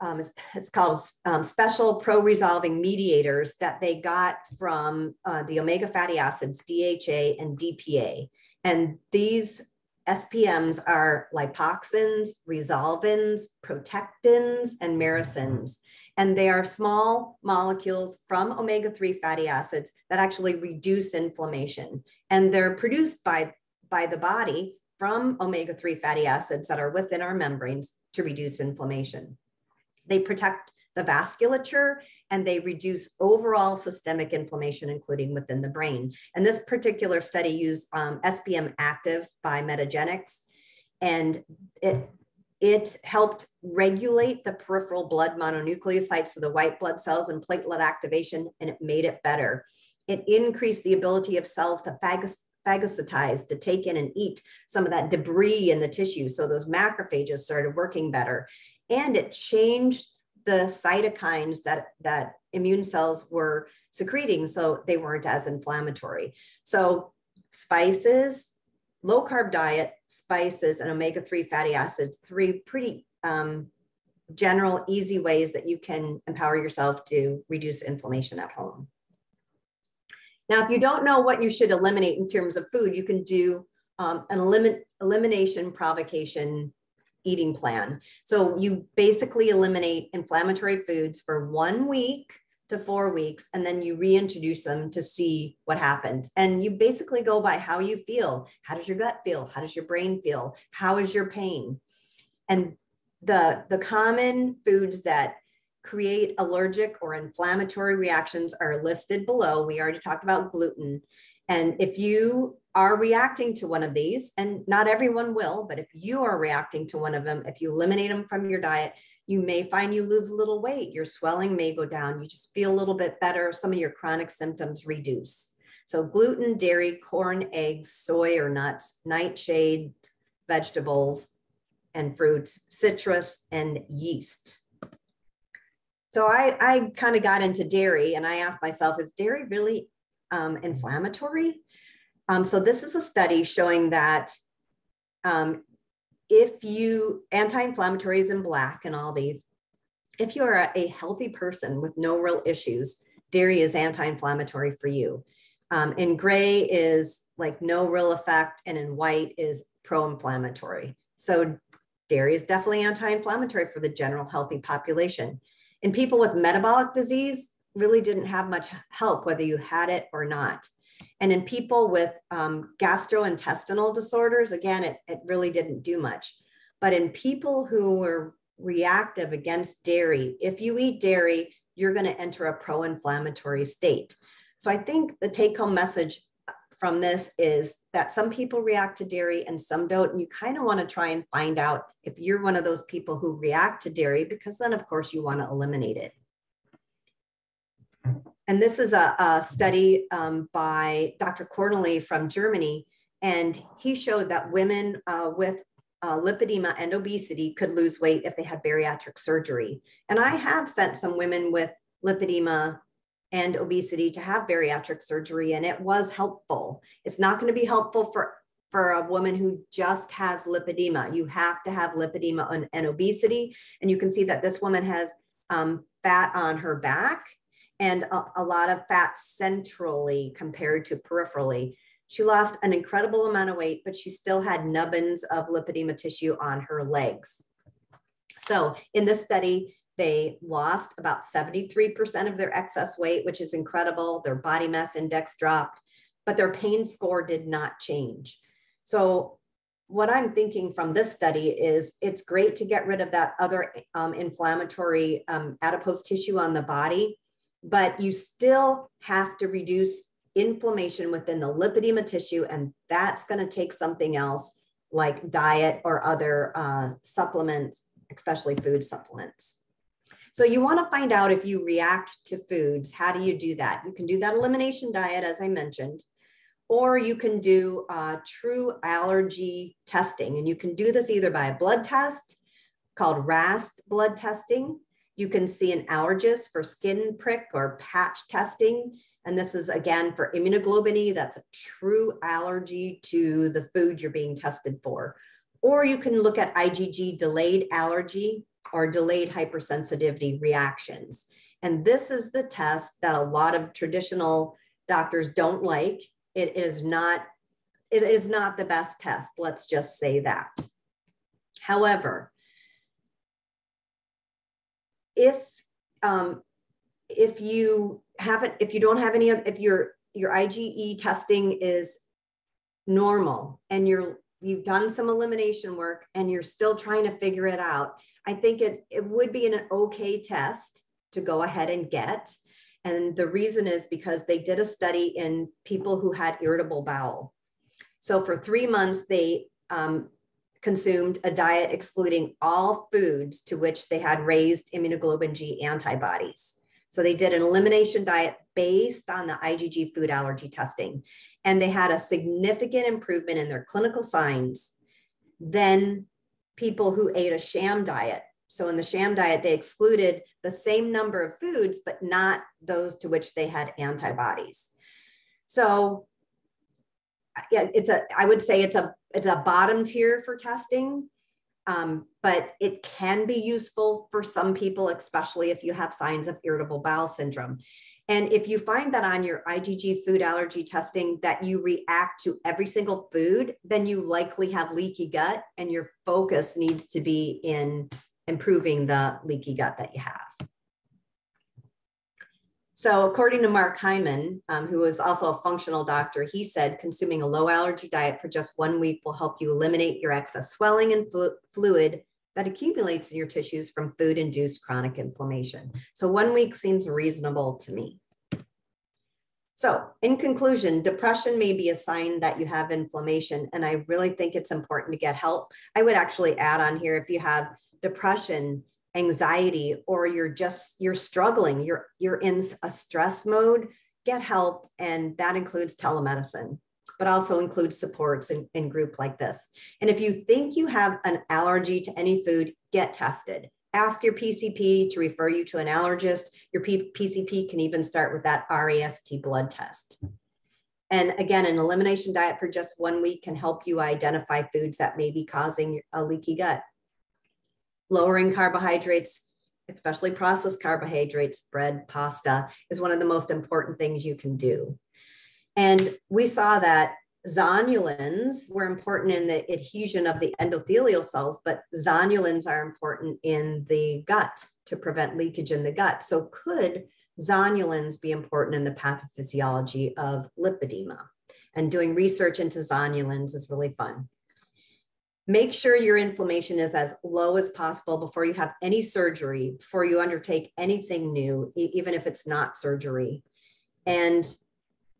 um, it's, called um, special pro-resolving mediators that they got from uh, the omega fatty acids, DHA and DPA. And these SPMs are lipoxins, resolvins, protectins, and maresins. And they are small molecules from omega 3 fatty acids that actually reduce inflammation. And they're produced by, by the body from omega 3 fatty acids that are within our membranes to reduce inflammation. They protect the vasculature and they reduce overall systemic inflammation, including within the brain. And this particular study used um, SPM active by Metagenics, and it it helped regulate the peripheral blood mononucleotides, so the white blood cells and platelet activation, and it made it better. It increased the ability of cells to phagocytize, to take in and eat some of that debris in the tissue. So those macrophages started working better and it changed the cytokines that that immune cells were secreting so they weren't as inflammatory. So spices low carb diet spices and omega-3 fatty acids three pretty um, general easy ways that you can empower yourself to reduce inflammation at home. Now if you don't know what you should eliminate in terms of food you can do um, an elimin- elimination provocation eating plan. So you basically eliminate inflammatory foods for one week to four weeks, and then you reintroduce them to see what happens. And you basically go by how you feel. How does your gut feel? How does your brain feel? How is your pain? And the, the common foods that create allergic or inflammatory reactions are listed below. We already talked about gluten. And if you are reacting to one of these, and not everyone will, but if you are reacting to one of them, if you eliminate them from your diet, you may find you lose a little weight. Your swelling may go down. You just feel a little bit better. Some of your chronic symptoms reduce. So, gluten, dairy, corn, eggs, soy or nuts, nightshade, vegetables, and fruits, citrus, and yeast. So, I, I kind of got into dairy and I asked myself, is dairy really um, inflammatory? Um, so this is a study showing that um, if you, anti-inflammatories in black and all these, if you are a healthy person with no real issues, dairy is anti-inflammatory for you. Um, in gray is like no real effect, and in white is pro-inflammatory. So dairy is definitely anti-inflammatory for the general healthy population. In people with metabolic disease, really didn't have much help whether you had it or not. And in people with um, gastrointestinal disorders, again, it, it really didn't do much. But in people who were reactive against dairy, if you eat dairy, you're going to enter a pro inflammatory state. So I think the take home message from this is that some people react to dairy and some don't. And you kind of want to try and find out if you're one of those people who react to dairy, because then, of course, you want to eliminate it. And this is a, a study um, by Dr. Cornely from Germany. And he showed that women uh, with uh, lipedema and obesity could lose weight if they had bariatric surgery. And I have sent some women with lipedema and obesity to have bariatric surgery, and it was helpful. It's not going to be helpful for for a woman who just has lipedema. You have to have lipedema and, and obesity. And you can see that this woman has um, fat on her back and a, a lot of fat centrally compared to peripherally. She lost an incredible amount of weight, but she still had nubbins of lipedema tissue on her legs. So in this study, they lost about 73% of their excess weight, which is incredible. Their body mass index dropped, but their pain score did not change. So what I'm thinking from this study is it's great to get rid of that other um, inflammatory um, adipose tissue on the body, but you still have to reduce inflammation within the lipedema tissue, and that's going to take something else like diet or other uh, supplements, especially food supplements. So you want to find out if you react to foods. How do you do that? You can do that elimination diet, as I mentioned, or you can do uh, true allergy testing. And you can do this either by a blood test called RAST blood testing. You can see an allergist for skin prick or patch testing. And this is again for immunoglobulin E, that's a true allergy to the food you're being tested for. Or you can look at IgG delayed allergy or delayed hypersensitivity reactions. And this is the test that a lot of traditional doctors don't like. It is not it is not the best test, let's just say that. However, if um, if you haven't, if you don't have any, of if your your IgE testing is normal and you're you've done some elimination work and you're still trying to figure it out, I think it it would be an okay test to go ahead and get. And the reason is because they did a study in people who had irritable bowel. So for three months, they um, consumed a diet excluding all foods to which they had raised immunoglobulin G antibodies. So they did an elimination diet based on the IgG food allergy testing, and they had a significant improvement in their clinical signs than people who ate a sham diet. So in the sham diet, they excluded the same number of foods, but not those to which they had antibodies. So yeah, it's a, I would say it's a, it's a bottom tier for testing, um, but it can be useful for some people, especially if you have signs of irritable bowel syndrome. And if you find that on your IgG food allergy testing that you react to every single food, then you likely have leaky gut and your focus needs to be in improving the leaky gut that you have. So, according to Mark Hyman, um, who is also a functional doctor, he said consuming a low allergy diet for just one week will help you eliminate your excess swelling and flu- fluid that accumulates in your tissues from food induced chronic inflammation. So, one week seems reasonable to me. So, in conclusion, depression may be a sign that you have inflammation, and I really think it's important to get help. I would actually add on here if you have depression anxiety or you're just you're struggling you're you're in a stress mode get help and that includes telemedicine but also includes supports in, in group like this. And if you think you have an allergy to any food get tested. Ask your pcp to refer you to an allergist. Your P- pcp can even start with that rast blood test. And again an elimination diet for just one week can help you identify foods that may be causing a leaky gut lowering carbohydrates, especially processed carbohydrates, bread, pasta, is one of the most important things you can do. And we saw that zonulins were important in the adhesion of the endothelial cells, but zonulins are important in the gut to prevent leakage in the gut. So, could zonulins be important in the pathophysiology of lipedema? And doing research into zonulins is really fun. Make sure your inflammation is as low as possible before you have any surgery, before you undertake anything new, even if it's not surgery. And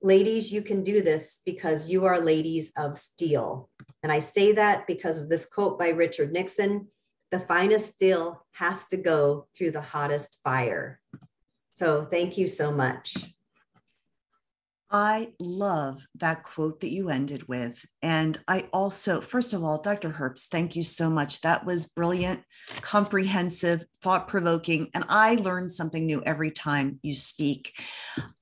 ladies, you can do this because you are ladies of steel. And I say that because of this quote by Richard Nixon the finest steel has to go through the hottest fire. So thank you so much. I love that quote that you ended with. And I also, first of all, Dr. Herbst, thank you so much. That was brilliant, comprehensive, thought provoking. And I learn something new every time you speak.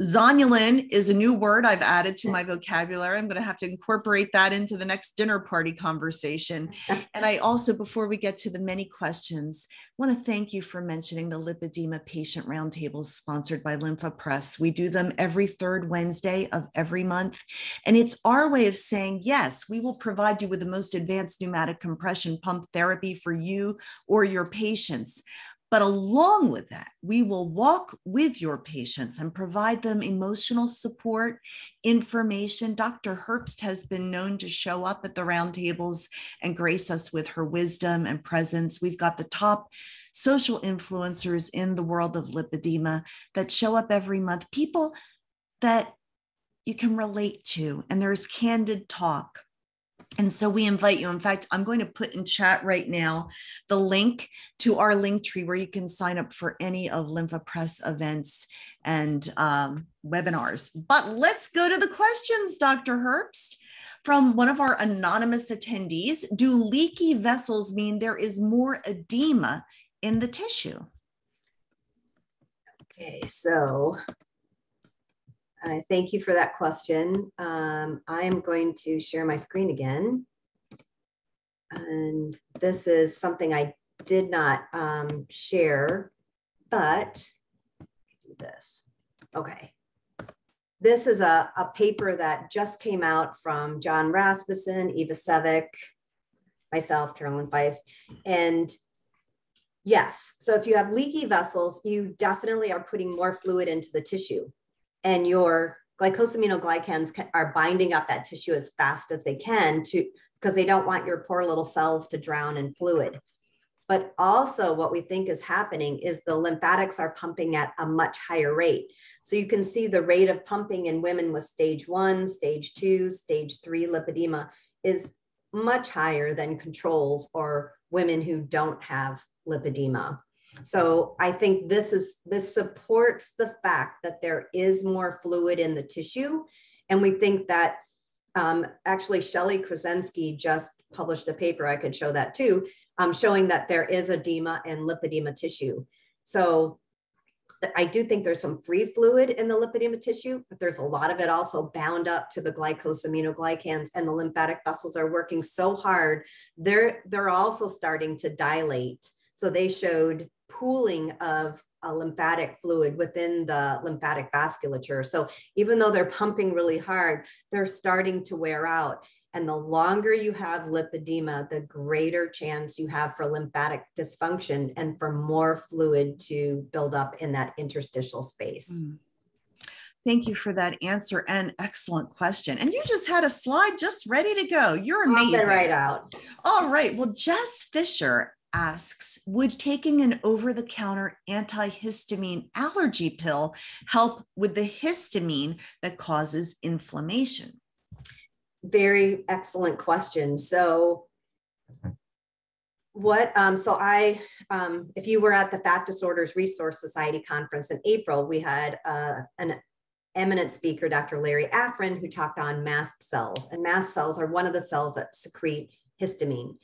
Zonulin is a new word I've added to my vocabulary. I'm going to have to incorporate that into the next dinner party conversation. And I also, before we get to the many questions, want to thank you for mentioning the Lipedema Patient Roundtables sponsored by Lympha Press. We do them every third Wednesday of every month. And it's our way of saying, yes, we will provide you with the most advanced pneumatic compression pump therapy for you or your patients. But along with that, we will walk with your patients and provide them emotional support, information. Dr. Herbst has been known to show up at the roundtables and grace us with her wisdom and presence. We've got the top social influencers in the world of lipedema that show up every month, people that you can relate to, and there's candid talk. And so we invite you. In fact, I'm going to put in chat right now the link to our link tree where you can sign up for any of LymphaPress events and um, webinars. But let's go to the questions, Dr. Herbst. From one of our anonymous attendees Do leaky vessels mean there is more edema in the tissue? Okay, so uh, thank you for that question. Um, I am going to share my screen again. And this is something I did not um, share, but do this. Okay. This is a, a paper that just came out from John Rasmussen, Eva Sevick, myself, Carolyn Fife. And yes, so if you have leaky vessels, you definitely are putting more fluid into the tissue and your glycosaminoglycans are binding up that tissue as fast as they can to because they don't want your poor little cells to drown in fluid. But also what we think is happening is the lymphatics are pumping at a much higher rate. So you can see the rate of pumping in women with stage one, stage two, stage three lipedema is much higher than controls or women who don't have lipedema. So I think this is this supports the fact that there is more fluid in the tissue. And we think that um, actually Shelley Krawczynski just published a paper, I could show that too, um, showing that there is edema and lipedema tissue. So I do think there's some free fluid in the lipedema tissue, but there's a lot of it also bound up to the glycosaminoglycans and the lymphatic vessels are working so hard. They're, they're also starting to dilate. So they showed pooling of a lymphatic fluid within the lymphatic vasculature. So even though they're pumping really hard, they're starting to wear out. And the longer you have lipedema, the greater chance you have for lymphatic dysfunction and for more fluid to build up in that interstitial space. Mm. Thank you for that answer and excellent question. And you just had a slide just ready to go. You're amazing. right out. All right. Well, Jess Fisher asks Would taking an over the counter antihistamine allergy pill help with the histamine that causes inflammation? Very excellent question. So, what um, so i um, if you were at the fat disorders resource society conference in april we had uh, an eminent speaker dr larry afrin who talked on mast cells and mast cells are one of the cells that secrete histamine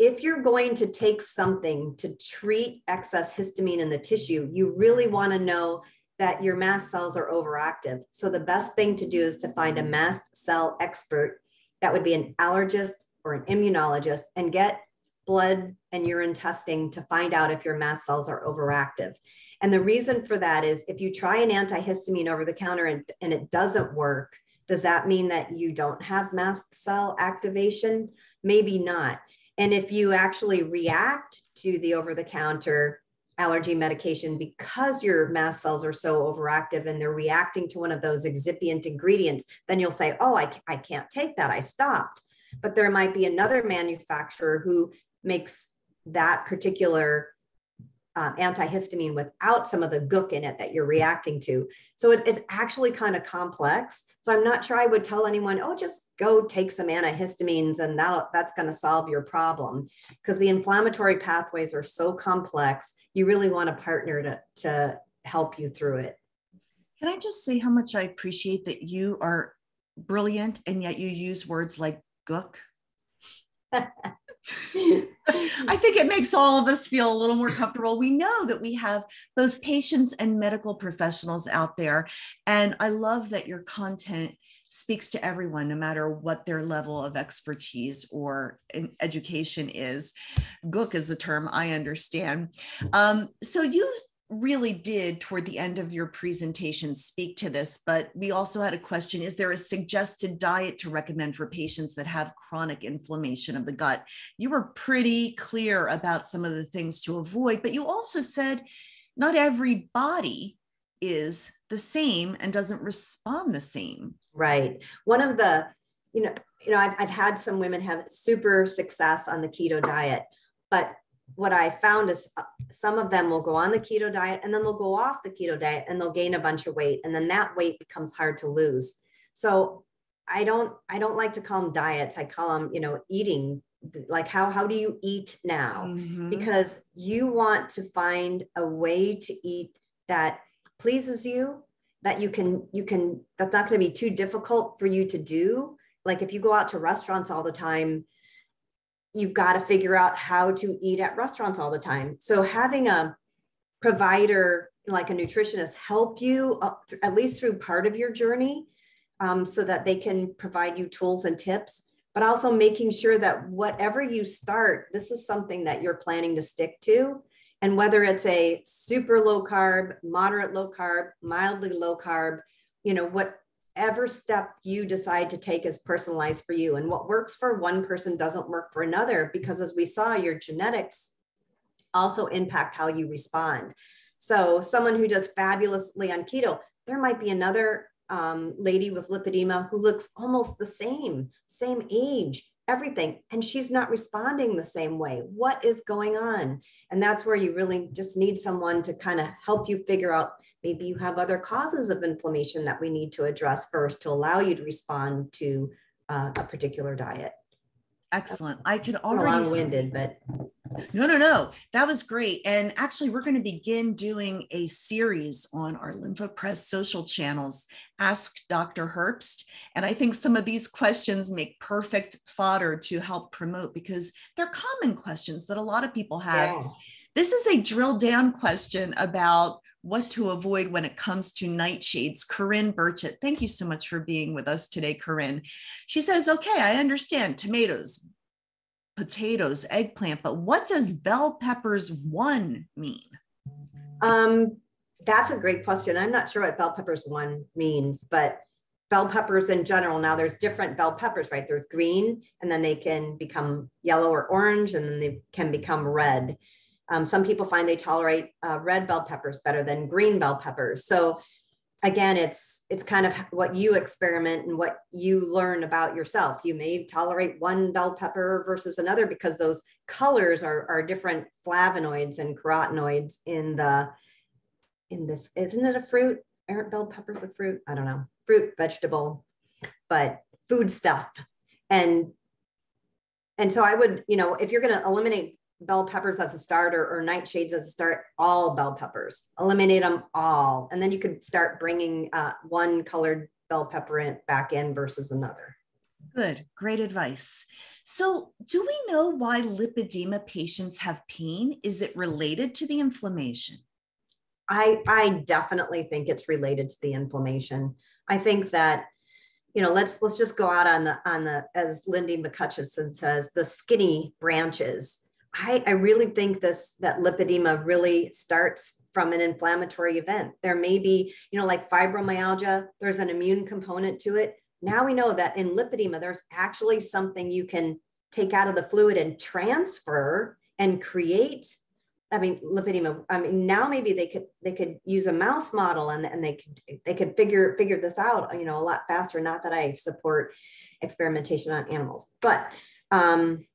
if you're going to take something to treat excess histamine in the tissue, you really want to know that your mast cells are overactive. So the best thing to do is to find a mast cell expert that would be an allergist or an immunologist and get blood and urine testing to find out if your mast cells are overactive. And the reason for that is if you try an antihistamine over the counter and, and it doesn't work, does that mean that you don't have mast cell activation? Maybe not. And if you actually react to the over the counter allergy medication because your mast cells are so overactive and they're reacting to one of those excipient ingredients, then you'll say, Oh, I, I can't take that. I stopped. But there might be another manufacturer who makes that particular uh, antihistamine without some of the gook in it that you're reacting to. So it, it's actually kind of complex. So I'm not sure I would tell anyone, oh, just go take some antihistamines and that that's going to solve your problem because the inflammatory pathways are so complex. You really want a partner to, to help you through it. Can I just say how much I appreciate that you are brilliant and yet you use words like gook? I think it makes all of us feel a little more comfortable. We know that we have both patients and medical professionals out there. And I love that your content speaks to everyone, no matter what their level of expertise or education is. Gook is a term I understand. Um, so you really did toward the end of your presentation speak to this, but we also had a question Is there a suggested diet to recommend for patients that have chronic inflammation of the gut? You were pretty clear about some of the things to avoid, but you also said not every body is the same and doesn't respond the same. Right. One of the, you know, you know, I've, I've had some women have super success on the keto diet, but what I found is uh, some of them will go on the keto diet and then they'll go off the keto diet and they'll gain a bunch of weight. And then that weight becomes hard to lose. So I don't I don't like to call them diets. I call them, you know, eating like how how do you eat now? Mm-hmm. Because you want to find a way to eat that pleases you, that you can you can that's not going to be too difficult for you to do. Like if you go out to restaurants all the time, you've got to figure out how to eat at restaurants all the time. So having a provider like a nutritionist help you at least through part of your journey um, so that they can provide you tools and tips but also making sure that whatever you start this is something that you're planning to stick to and whether it's a super low carb moderate low carb mildly low carb you know whatever step you decide to take is personalized for you and what works for one person doesn't work for another because as we saw your genetics also impact how you respond so someone who does fabulously on keto there might be another um, lady with lipedema who looks almost the same, same age, everything, and she's not responding the same way. What is going on? And that's where you really just need someone to kind of help you figure out maybe you have other causes of inflammation that we need to address first to allow you to respond to uh, a particular diet. Excellent. I could already long-winded, but no, no, no. That was great. And actually, we're going to begin doing a series on our LymphaPress social channels, Ask Dr. Herbst. And I think some of these questions make perfect fodder to help promote because they're common questions that a lot of people have. Yeah. This is a drill down question about what to avoid when it comes to nightshades. Corinne Burchett, thank you so much for being with us today, Corinne. She says, okay, I understand tomatoes, potatoes, eggplant, but what does bell peppers one mean? Um, that's a great question. I'm not sure what bell peppers one means, but bell peppers in general, now there's different bell peppers, right? There's green and then they can become yellow or orange and then they can become red. Um, some people find they tolerate uh, red bell peppers better than green bell peppers. So again, it's it's kind of what you experiment and what you learn about yourself. You may tolerate one bell pepper versus another because those colors are, are different flavonoids and carotenoids in the in the isn't it a fruit? Aren't bell peppers a fruit? I don't know. Fruit, vegetable, but food stuff. And and so I would, you know, if you're going to eliminate bell peppers as a starter or nightshades as a start, all bell peppers, eliminate them all. And then you could start bringing uh, one colored bell pepper in, back in versus another. Good, great advice. So, do we know why lipedema patients have pain? Is it related to the inflammation? I, I definitely think it's related to the inflammation. I think that you know let's let's just go out on the on the as lindy mccutcheon says the skinny branches I, I really think this that lipedema really starts from an inflammatory event. There may be, you know, like fibromyalgia, there's an immune component to it. Now we know that in lipedema, there's actually something you can take out of the fluid and transfer and create. I mean, lipedema. I mean, now maybe they could they could use a mouse model and, and they could they could figure figure this out, you know, a lot faster. Not that I support experimentation on animals, but um,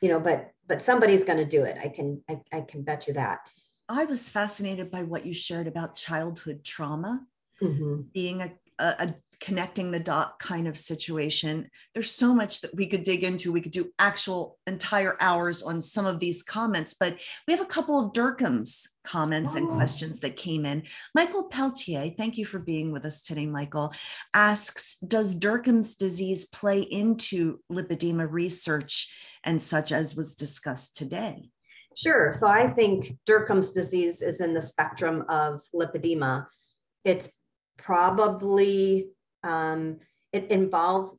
you know, but but somebody's going to do it. I can I, I can bet you that. I was fascinated by what you shared about childhood trauma mm-hmm. being a, a, a, connecting the dot kind of situation. There's so much that we could dig into. We could do actual entire hours on some of these comments, but we have a couple of Dercum's comments oh. and questions that came in. Michael Peltier, thank you for being with us today, Michael, asks Does Dercum's disease play into lipedema research? And such as was discussed today? Sure. So I think Dercum's disease is in the spectrum of lipedema. It's probably, um, it involves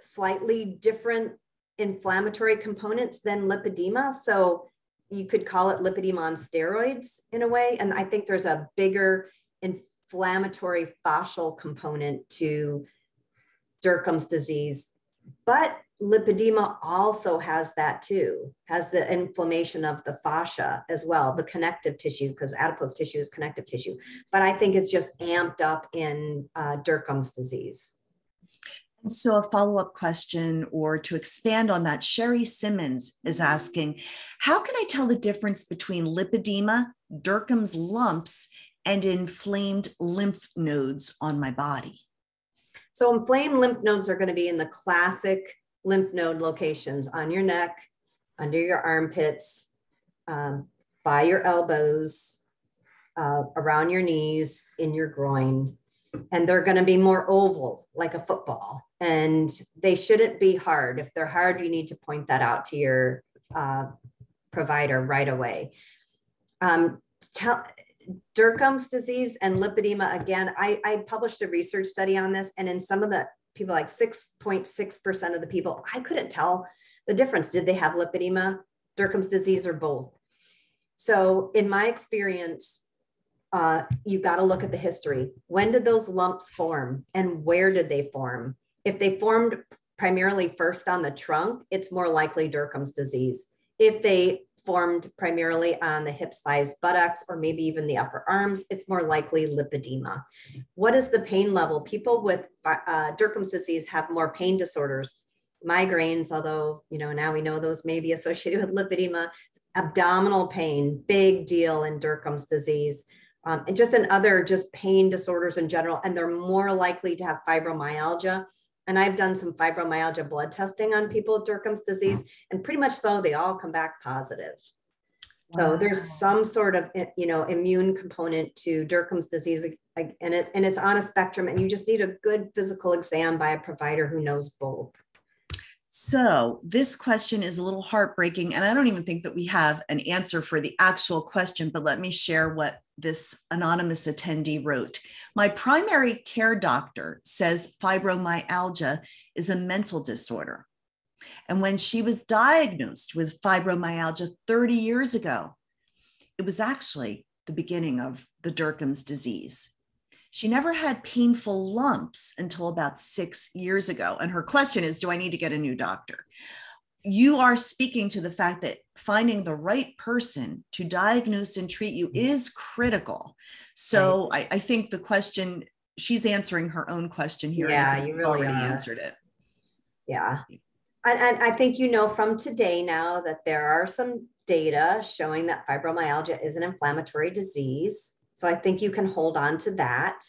slightly different inflammatory components than lipedema. So you could call it lipedema on steroids in a way. And I think there's a bigger inflammatory fascial component to Dercum's disease. But lipedema also has that too, has the inflammation of the fascia as well, the connective tissue, because adipose tissue is connective tissue. But I think it's just amped up in uh, Dercum's disease. So, a follow up question, or to expand on that, Sherry Simmons is asking How can I tell the difference between lipedema, Dercum's lumps, and inflamed lymph nodes on my body? So inflamed lymph nodes are going to be in the classic lymph node locations on your neck, under your armpits, um, by your elbows, uh, around your knees, in your groin. And they're going to be more oval, like a football. And they shouldn't be hard. If they're hard, you need to point that out to your uh, provider right away. Um, tell, Dercum's disease and lipedema, again, I, I published a research study on this, and in some of the people, like 6.6% of the people, I couldn't tell the difference. Did they have lipedema, Dercum's disease, or both? So, in my experience, uh, you got to look at the history. When did those lumps form and where did they form? If they formed primarily first on the trunk, it's more likely Dercum's disease. If they formed primarily on the hips, thighs, buttocks, or maybe even the upper arms, it's more likely lipedema. What is the pain level? People with uh, Dercum's disease have more pain disorders, migraines, although, you know, now we know those may be associated with lipedema, abdominal pain, big deal in Dercum's disease. Um, and just in other just pain disorders in general, and they're more likely to have fibromyalgia and I've done some fibromyalgia blood testing on people with Dercum's disease, mm. and pretty much though they all come back positive. So there's some sort of you know immune component to Dercum's disease, and it and it's on a spectrum, and you just need a good physical exam by a provider who knows both. So, this question is a little heartbreaking, and I don't even think that we have an answer for the actual question, but let me share what this anonymous attendee wrote. My primary care doctor says fibromyalgia is a mental disorder. And when she was diagnosed with fibromyalgia 30 years ago, it was actually the beginning of the Dercum's disease. She never had painful lumps until about six years ago. And her question is Do I need to get a new doctor? You are speaking to the fact that finding the right person to diagnose and treat you is critical. So right. I, I, think the question, she's answering her own question here. Yeah, you really already are. answered it. Yeah. And, and I think you know from today now that there are some data showing that fibromyalgia is an inflammatory disease. So I think you can hold on to that.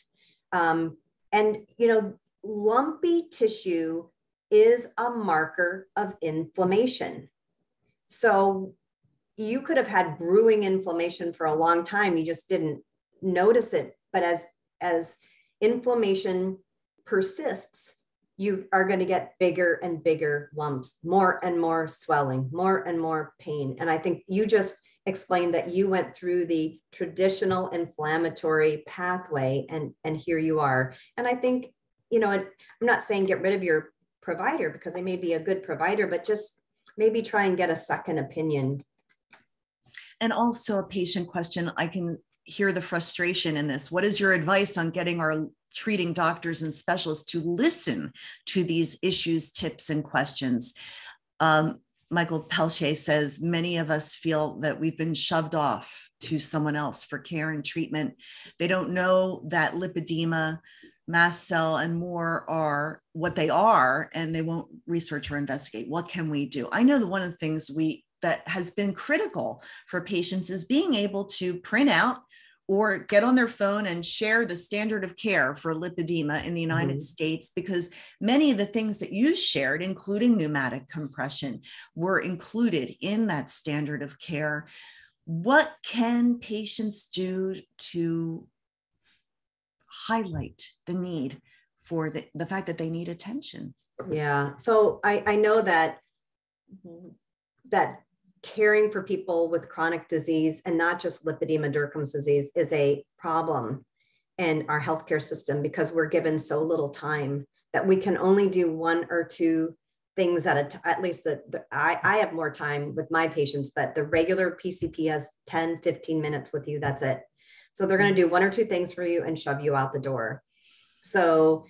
Um, and, you know, lumpy tissue is a marker of inflammation. So you could have had brewing inflammation for a long time. You just didn't notice it. But as, as inflammation persists, you are going to get bigger and bigger lumps, more and more swelling, more and more pain. And I think you just explained that you went through the traditional inflammatory pathway and and here you are and i think you know i'm not saying get rid of your provider because they may be a good provider but just maybe try and get a second opinion. And also a patient question i can hear the frustration in this. What is your advice on getting our treating doctors and specialists to listen to these issues tips and questions? Um, Michael Pelche says many of us feel that we've been shoved off to someone else for care and treatment. They don't know that lipedema, mast cell, and more are what they are, and they won't research or investigate. What can we do? I know that one of the things we that has been critical for patients is being able to print out or get on their phone and share the standard of care for lipedema in the United mm-hmm. States because many of the things that you shared, including pneumatic compression, were included in that standard of care. What can patients do to highlight the need for the, the fact that they need attention? Yeah. So I, I know that that caring for people with chronic disease and not just lipedema Dercum's disease is a problem in our healthcare system because we're given so little time that we can only do one or two things at a t- at least the, I, I have more time with my patients but the regular pcp has 10 15 minutes with you that's it so they're going to do one or two things for you and shove you out the door. So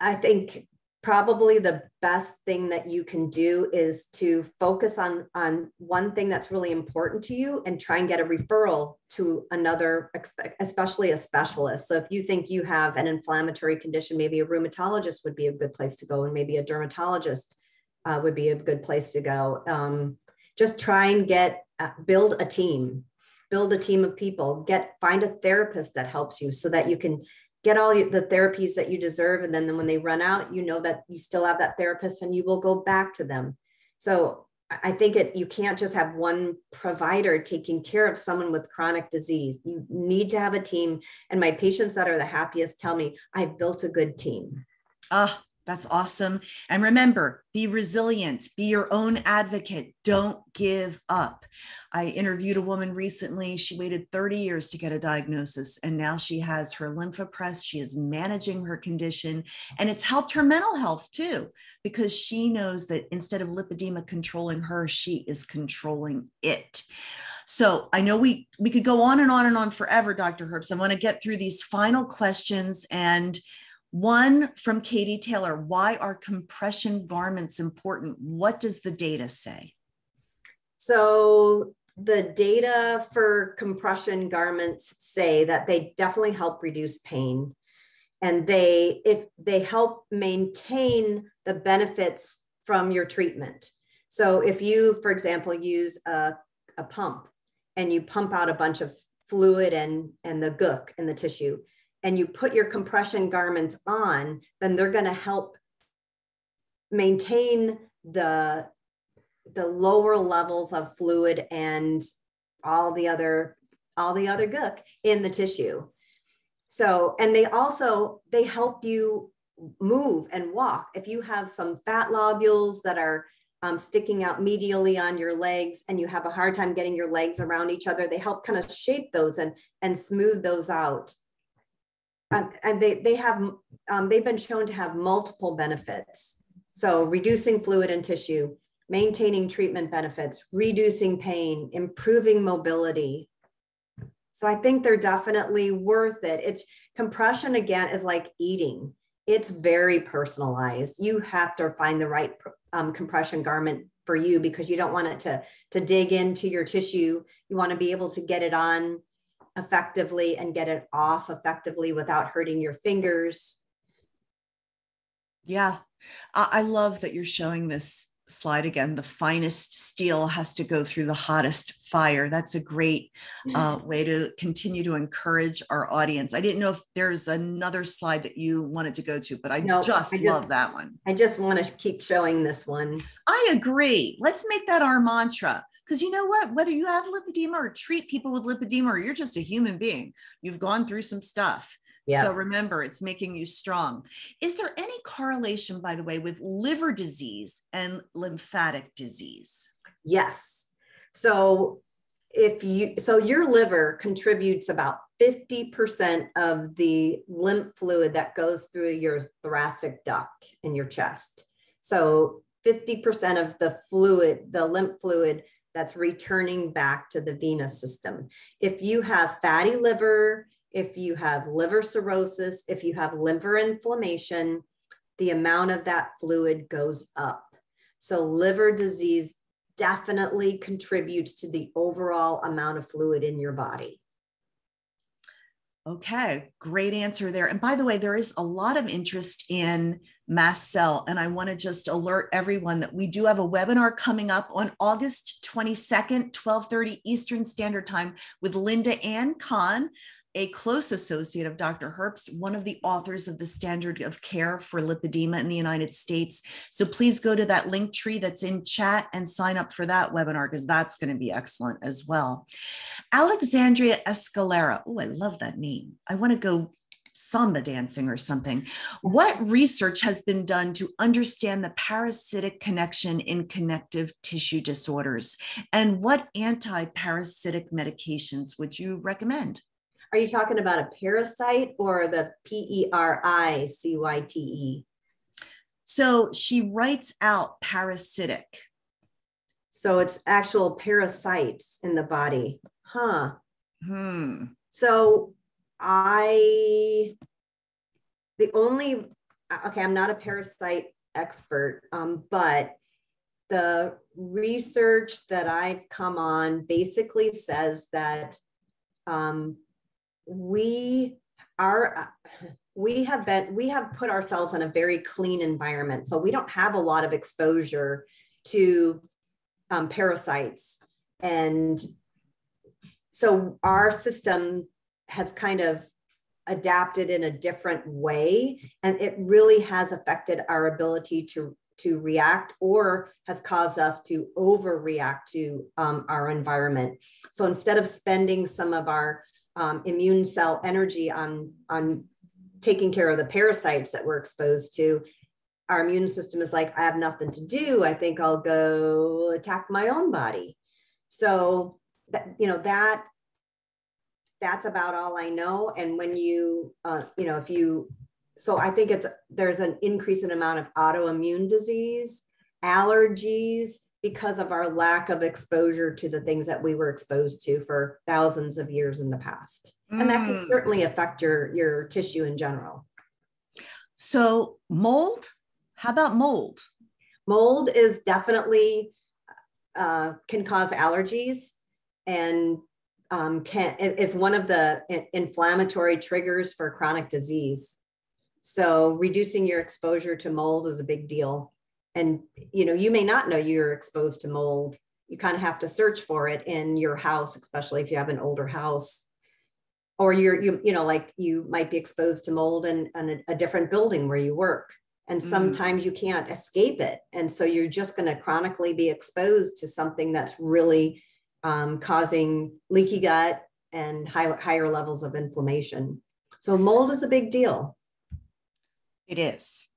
i think probably the best thing that you can do is to focus on on one thing that's really important to you and try and get a referral to another especially a specialist. So if you think you have an inflammatory condition maybe a rheumatologist would be a good place to go and maybe a dermatologist uh, would be a good place to go. Um, just try and get uh, build a team build a team of people get find a therapist that helps you so that you can get all the therapies that you deserve. And then when they run out, you know that you still have that therapist and you will go back to them. So I think it you can't just have one provider taking care of someone with chronic disease. You need to have a team. And my patients that are the happiest tell me, I've built a good team. Ah, that's awesome. And remember, be resilient, be your own advocate. Don't give up. I interviewed a woman recently. She waited 30 years to get a diagnosis, and now she has her LymphaPress. She is managing her condition, and it's helped her mental health too, because she knows that instead of lipedema controlling her, she is controlling it. So I know we we could go on and on and on forever, Dr. Herbst. I want to get through these final questions and one from Katie Taylor Why are compression garments important? What does the data say? So, the data for compression garments say that they definitely help reduce pain and they if they help maintain the benefits from your treatment so if you for example use a, a pump and you pump out a bunch of fluid and and the gook in the tissue and you put your compression garments on, then they're going to help maintain the the lower levels of fluid and all the other all the other gook in the tissue. So, and they also they help you move and walk. If you have some fat lobules that are um, sticking out medially on your legs and you have a hard time getting your legs around each other, they help kind of shape those and and smooth those out um, and they, they have, um, they've been shown to have multiple benefits. So reducing fluid and tissue, maintaining treatment benefits, reducing pain, improving mobility. So I think they're definitely worth it. It's compression again is like eating. It's very personalized. You have to find the right um, compression garment for you because you don't want it to, to dig into your tissue. You want to be able to get it on effectively and get it off effectively without hurting your fingers. Yeah, I love that you're showing this slide again. The finest steel has to go through the hottest fire. That's a great uh, way to continue to encourage our audience. I didn't know if there's another slide that you wanted to go to, but I, no, just, I just love that one. I just want to keep showing this one. I agree. Let's make that our mantra. Because you know what? Whether you have lipedema or treat people with lipedema or you're just a human being, you've gone through some stuff. Yeah. So remember, it's making you strong. Is there any correlation, by the way, with liver disease and lymphatic disease? Yes. So if you so your liver contributes about 50% of the lymph fluid that goes through your thoracic duct in your chest. So 50% of the fluid, the lymph fluid that's returning back to the venous system. If you have fatty liver, if you have liver cirrhosis, if you have liver inflammation, the amount of that fluid goes up. So, liver disease definitely contributes to the overall amount of fluid in your body. Okay, great answer there. And by the way, there is a lot of interest in mast cell. And I want to just alert everyone that we do have a webinar coming up on August 22nd, 1230 Eastern Standard Time with Linda Ann Kahn a close associate of Dr. Herbst, one of the authors of the standard of care for lipedema in the United States. So please go to that link tree that's in chat and sign up for that webinar because that's going to be excellent as well. Alexandria Escalera. Oh, I love that name. I want to go samba dancing or something. What research has been done to understand the parasitic connection in connective tissue disorders? And what anti parasitic medications would you recommend? Are you talking about a parasite or the P E R I C Y T E? So she writes out parasitic. So it's actual parasites in the body. Huh. Hmm. So I, the only, okay, I'm not a parasite expert, um, but the research that I've come on basically says that um, we are we have been we have put ourselves in a very clean environment so we don't have a lot of exposure to um, parasites. And so our system has kind of adapted in a different way and it really has affected our ability to to react or has caused us to overreact to um, our environment. So instead of spending some of our um, immune cell energy on on taking care of the parasites that we're exposed to our immune system is like i have nothing to do. I think i'll go attack my own body. So that you know that that's about all I know. And when you, uh, you know, if you, so I think it's there's an increase in amount of autoimmune disease, allergies because of our lack of exposure to the things that we were exposed to for thousands of years in the past. Mm. And that can mm. certainly affect your your tissue in general. So mold, how about mold? Mold is definitely uh, can cause allergies and um, can it's one of the inflammatory triggers for chronic disease. So reducing your exposure to mold is a big deal. And you know, you may not know you're exposed to mold. You kind of have to search for it in your house, especially if you have an older house. Or you're you, you know, like you might be exposed to mold in, in a, a different building where you work. And mm. sometimes mm. you can't escape it. And so you're just going to chronically be exposed to something that's really um, causing leaky gut and high, higher levels of inflammation. So mold is a big deal. It is.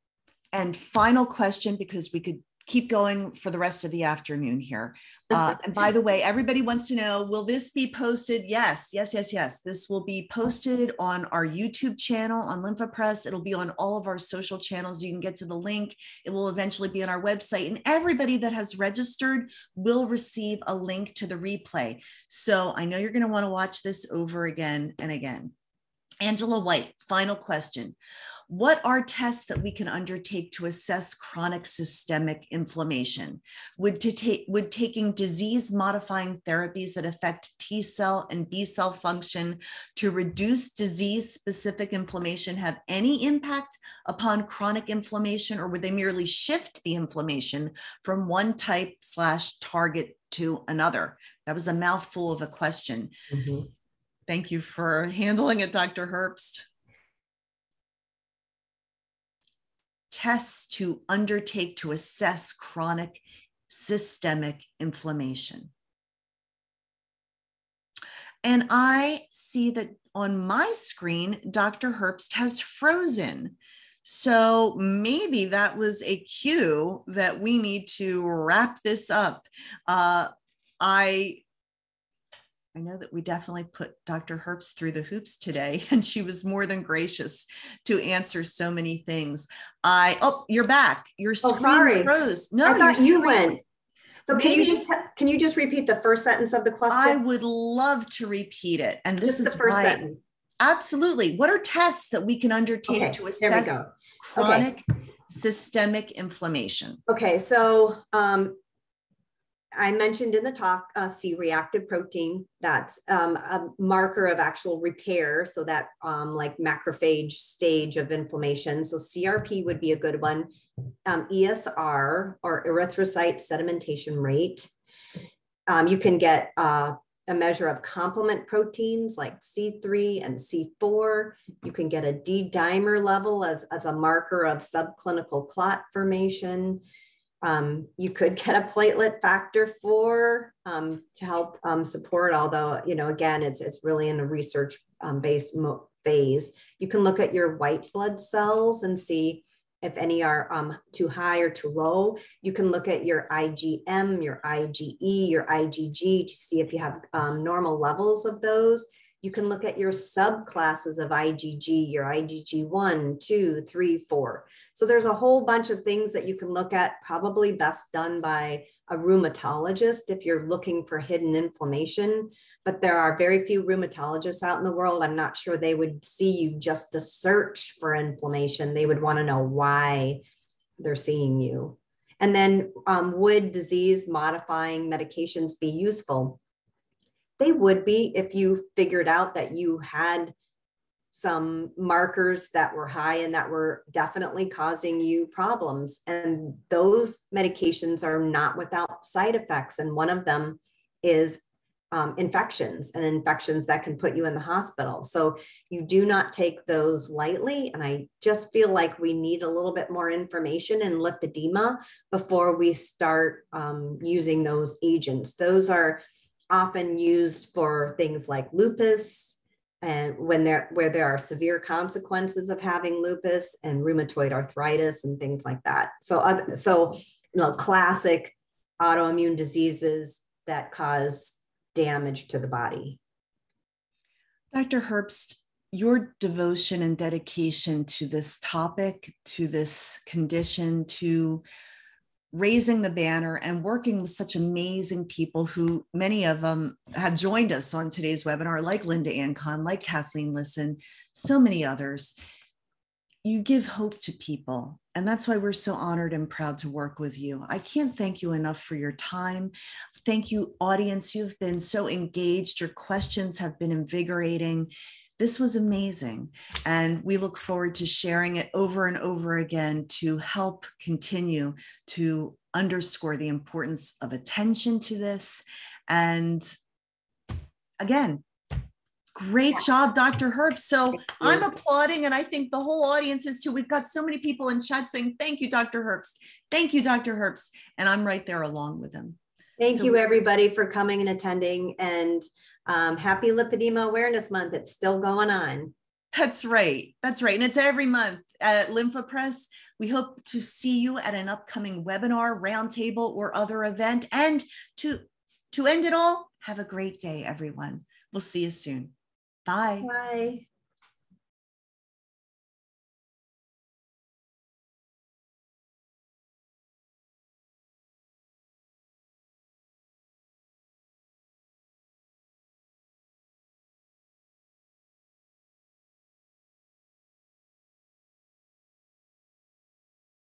And final question, because we could keep going for the rest of the afternoon here. Uh, and by the way, everybody wants to know will this be posted? Yes, yes, yes, yes. This will be posted on our YouTube channel on LymphaPress. It'll be on all of our social channels. You can get to the link. It will eventually be on our website. And everybody that has registered will receive a link to the replay. So I know you're going to want to watch this over again and again. Angela White, final question. What are tests that we can undertake to assess chronic systemic inflammation? Would, to take, would taking disease modifying therapies that affect T cell and B cell function to reduce disease specific inflammation have any impact upon chronic inflammation, or would they merely shift the inflammation from one type slash target to another? That was a mouthful of a question. Mm-hmm. Thank you for handling it, Dr. Herbst. tests to undertake to assess chronic systemic inflammation. And I see that on my screen, Dr. Herbst has frozen. So maybe that was a cue that we need to wrap this up. Uh, I I know that we definitely put Dr. Herbst through the hoops today, and she was more than gracious to answer so many things. I oh, you're back. Your screen oh, sorry. froze. No, I thought you went. So Maybe, can you just can you just repeat the first sentence of the question? I would love to repeat it. And this just is the first why, sentence. Absolutely. What are tests that we can undertake okay, to assess chronic okay. systemic inflammation? Okay, so um, I mentioned in the talk uh, C-reactive protein. That's um, a marker of actual repair. So that um, like macrophage stage of inflammation. So CRP would be a good one. Um, ESR or erythrocyte sedimentation rate. Um, you can get uh, a measure of complement proteins like C3 and C4. You can get a D dimer level as, as a marker of subclinical clot formation. Um, you could get a platelet factor four um, to help um, support, although, you know, again, it's, it's really in a research um, based phase. You can look at your white blood cells and see if any are um, too high or too low. You can look at your IgM, your IgE, your IgG to see if you have um, normal levels of those. You can look at your subclasses of IgG, your IgG 1, 2, 3, 4. So there's a whole bunch of things that you can look at, probably best done by a rheumatologist if you're looking for hidden inflammation. But there are very few rheumatologists out in the world. I'm not sure they would see you just to search for inflammation. They would want to know why they're seeing you. And then, um, would disease modifying medications be useful? They would be if you figured out that you had some markers that were high and that were definitely causing you problems. And those medications are not without side effects. And one of them is um, infections and infections that can put you in the hospital. So you do not take those lightly. And I just feel like we need a little bit more information in lipedema before we start um, using those agents. Those are often used for things like lupus and when there where there are severe consequences of having lupus and rheumatoid arthritis and things like that. So other, so you know classic autoimmune diseases that cause damage to the body. Dr. Herbst, your devotion and dedication to this topic, to this condition, to raising the banner and working with such amazing people who many of them have joined us on today's webinar, like Linda Ann Kahn, like Kathleen Lisson, so many others. You give hope to people. And that's why we're so honored and proud to work with you. I can't thank you enough for your time. Thank you, audience. You've been so engaged. Your questions have been invigorating. This was amazing. And we look forward to sharing it over and over again to help continue to underscore the importance of attention to this. And again, Great job, Dr. Herbst. So I'm applauding, and I think the whole audience is too. We've got so many people in chat saying, Thank you, Dr. Herbst. Thank you, Dr. Herbst. And I'm right there along with them. Thank so, you, everybody, for coming and attending. And um, happy Lipedema Awareness Month. It's still going on. That's right. That's right. And it's every month at Lympha Press. We hope to see you at an upcoming webinar, roundtable, or other event. And to, to end it all, have a great day, everyone. We'll see you soon. Bye. Bye.